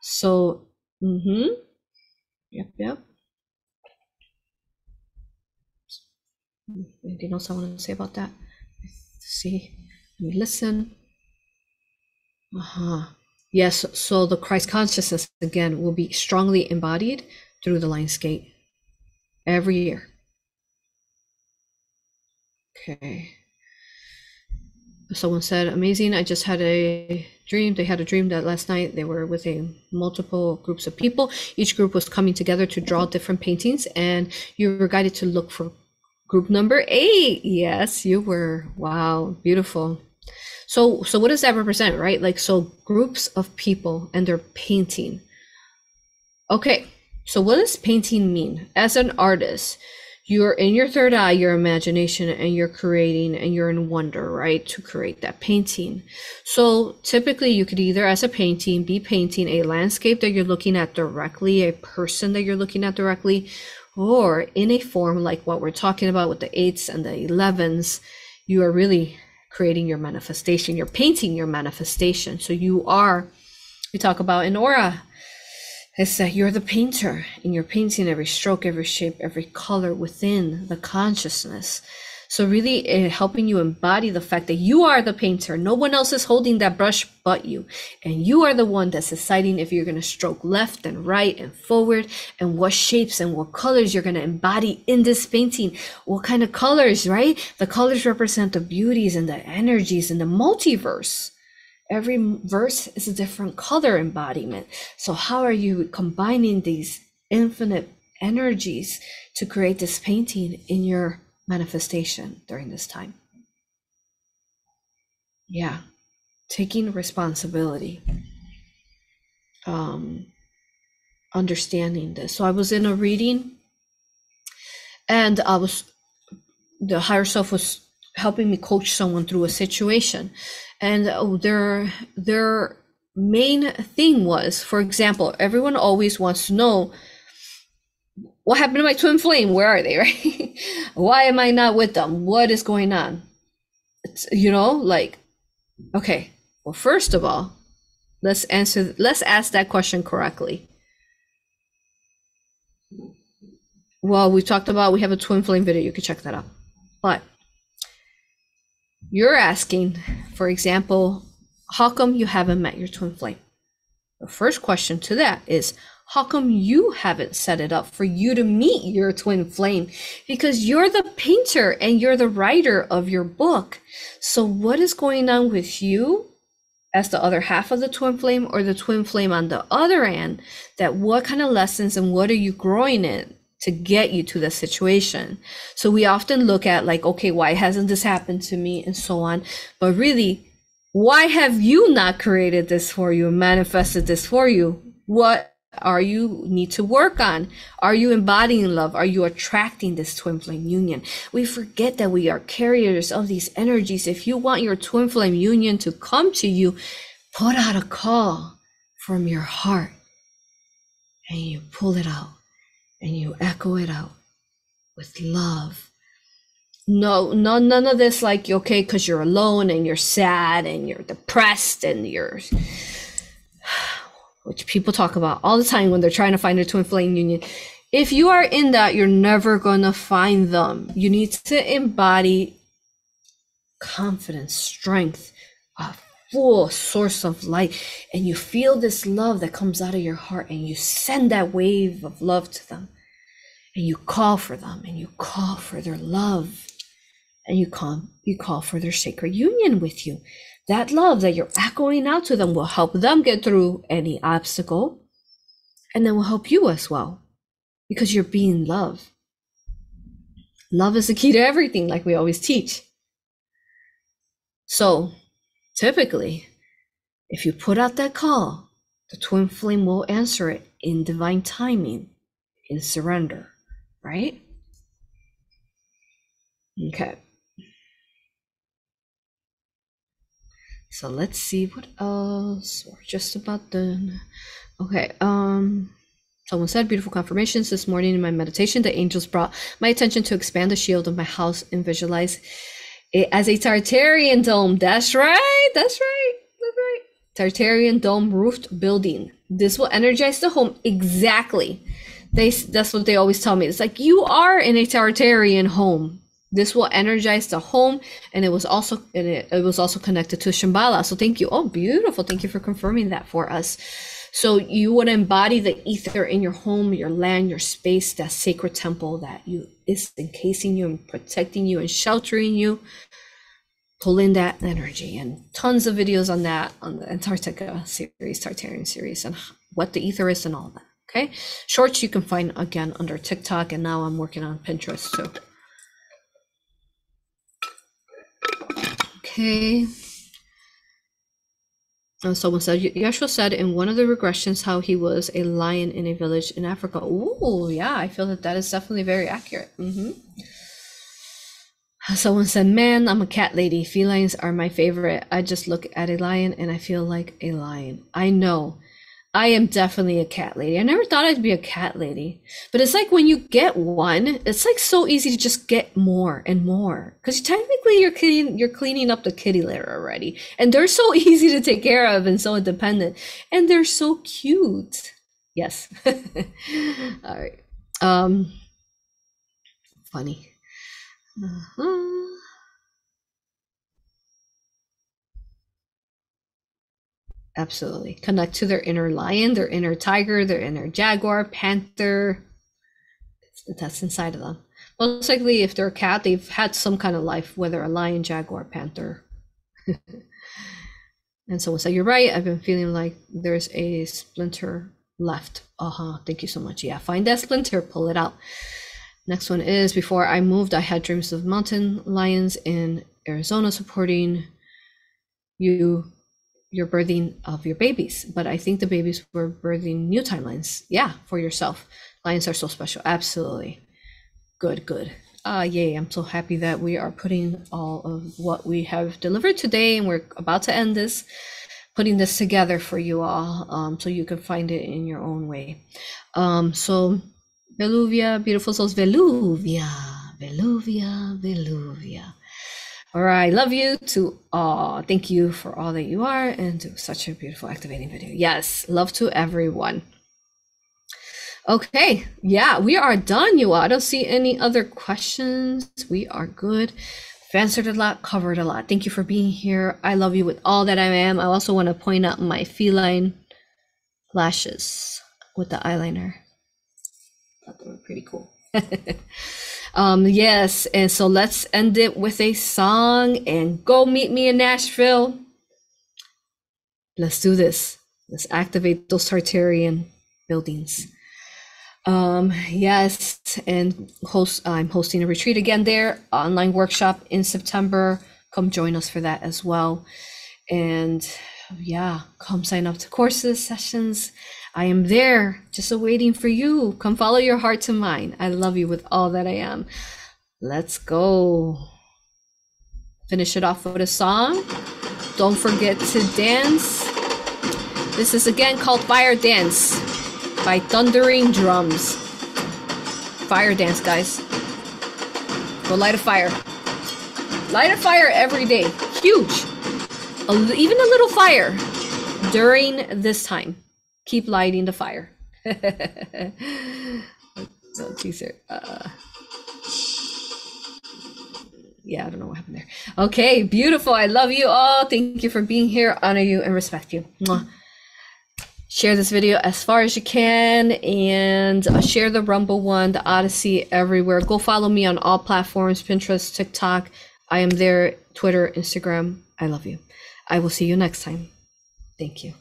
so Mm-hmm. Yep, yep. Anything else I want to say about that? Let's see, let me listen. Uh-huh. Yes, so the Christ consciousness again will be strongly embodied through the Lionsgate every year. Okay. Someone said amazing i just had a dream. They had a dream that last night they were with a multiple groups of people. Each group was coming together to draw different paintings and you were guided to look for group number eight. Yes you were. Wow beautiful. So so what does that represent right? Like so groups of people and they're painting. Okay so what does painting mean as an artist you're in your third eye, your imagination, and you're creating and you're in wonder, right? To create that painting. So typically, you could either, as a painting, be painting a landscape that you're looking at directly, a person that you're looking at directly, or in a form like what we're talking about with the eights and the elevens, you are really creating your manifestation. You're painting your manifestation. So you are, we talk about an aura it's that you're the painter and you're painting every stroke, every shape, every color within the consciousness. So, really uh, helping you embody the fact that you are the painter. No one else is holding that brush but you. And you are the one that's deciding if you're going to stroke left and right and forward and what shapes and what colors you're going to embody in this painting. What kind of colors, right? The colors represent the beauties and the energies and the multiverse every verse is a different color embodiment. So, how are you combining these infinite energies to create this painting in your manifestation during this time? Yeah, taking responsibility, um, understanding this. So, I was in a reading and I was, the higher self was helping me coach someone through a situation and oh, their their main thing was for example everyone always wants to know what happened to my twin flame? Where are they? Right? Why am i not with them? What is going on? It's, you know like okay well first of all let's answer let's ask that question correctly. Well we talked about we have a twin flame video you can check that out. But you're asking, for example, how come you haven't met your twin flame? The first question to that is, how come you haven't set it up for you to meet your twin flame? Because you're the painter and you're the writer of your book. So, what is going on with you as the other half of the twin flame or the twin flame on the other end? That what kind of lessons and what are you growing in to get you to the situation. So we often look at like, okay, why hasn't this happened to me and so on. But really, why have you not created this for you manifested this for you? What are you need to work on? Are you embodying love? Are you attracting this twin flame union? We forget that we are carriers of these energies. If you want your twin flame union to come to you, put out a call from your heart and you pull it out and you echo it out with love. No, no, none of this like okay, because you're alone and you're sad and you're depressed and you're which people talk about all the time when they're trying to find a twin flame union. If you are in that, you're never gonna find them. You need to embody confidence, strength, full source of light, and you feel this love that comes out of your heart, and you send that wave of love to them, and you call for them, and you call for their love, and you call you call for their sacred union with you that love that you're echoing out to them will help them get through any obstacle and then will help you as well because you're being love. Love is the key to everything, like we always teach. So typically, if you put out that call, the twin flame will answer it in divine timing, in surrender, right? Okay. So let's see what else. We're just about done. Okay. Um. Someone said beautiful confirmations this morning in my meditation. The angels brought my attention to expand the shield of my house and visualize it as a Tartarian dome. That's right. That's right. That's right. Tartarian dome roofed building. This will energize the home exactly. They that's what they always tell me. It's like you are in a Tartarian home this will energize the home and it was also it, it was also connected to shambhala so thank you oh beautiful thank you for confirming that for us so you would embody the ether in your home your land your space that sacred temple that you is encasing you and protecting you and sheltering you. Pull in that energy and tons of videos on that on the antarctica series tartarian series and what the ether is and all that okay? Shorts you can find again under tiktok and now i'm working on pinterest too. Okay. And someone said Yeshua said in one of the regressions how he was a lion in a village in Africa. Ooh, yeah, I feel that that is definitely very accurate. Mm-hmm. Someone said, "Man, I'm a cat lady. Felines are my favorite. I just look at a lion and I feel like a lion. I know I am definitely a cat lady. I never thought I'd be a cat lady. But it's like when you get one, it's like so easy to just get more and more. Because technically you're cleaning you're cleaning up the kitty litter already. And they're so easy to take care of and so independent. And they're so cute. Yes. All right. Um funny. Uh-huh. Absolutely. Connect to their inner lion, their inner tiger, their inner jaguar, panther. That's inside of them. Most likely, if they're a cat, they've had some kind of life, whether a lion, jaguar, panther. and someone said, You're right. I've been feeling like there's a splinter left. Uh huh. Thank you so much. Yeah, find that splinter, pull it out. Next one is Before I moved, I had dreams of mountain lions in Arizona supporting you your birthing of your babies, but I think the babies were birthing new timelines. Yeah, for yourself. Lions are so special. Absolutely. Good, good. Uh, yay, I'm so happy that we are putting all of what we have delivered today and we're about to end this, putting this together for you all um, so you can find it in your own way. Um, so, Veluvia, beautiful souls, Veluvia, Veluvia, Veluvia. All right. Love you to all. Thank you for all that you are and to such a beautiful activating video. Yes. Love to everyone. Okay. Yeah, we are done, you all. I don't see any other questions. We are good. I've answered a lot, covered a lot. Thank you for being here. I love you with all that I am. I also want to point out my feline lashes with the eyeliner. I thought they were pretty cool. Um, yes, and so let's end it with a song and go meet me in Nashville. Let's do this. Let's activate those Tartarian buildings. Um, yes, and host I'm hosting a retreat again there, online workshop in September. Come join us for that as well. And yeah, come sign up to courses, sessions. I am there just awaiting for you. Come follow your heart to mine. I love you with all that I am. Let's go. Finish it off with a song. Don't forget to dance. This is again called Fire Dance by Thundering Drums. Fire dance, guys. Go light a fire. Light a fire every day. Huge. A, even a little fire during this time. Keep lighting the fire. teaser. Uh, yeah, I don't know what happened there. Okay, beautiful. I love you all. Thank you for being here. Honor you and respect you. Mwah. Share this video as far as you can and uh, share the Rumble one, the Odysee everywhere. Go follow me on all platforms Pinterest, TikTok. I am there, Twitter, Instagram. I love you. I will see you next time. Thank you.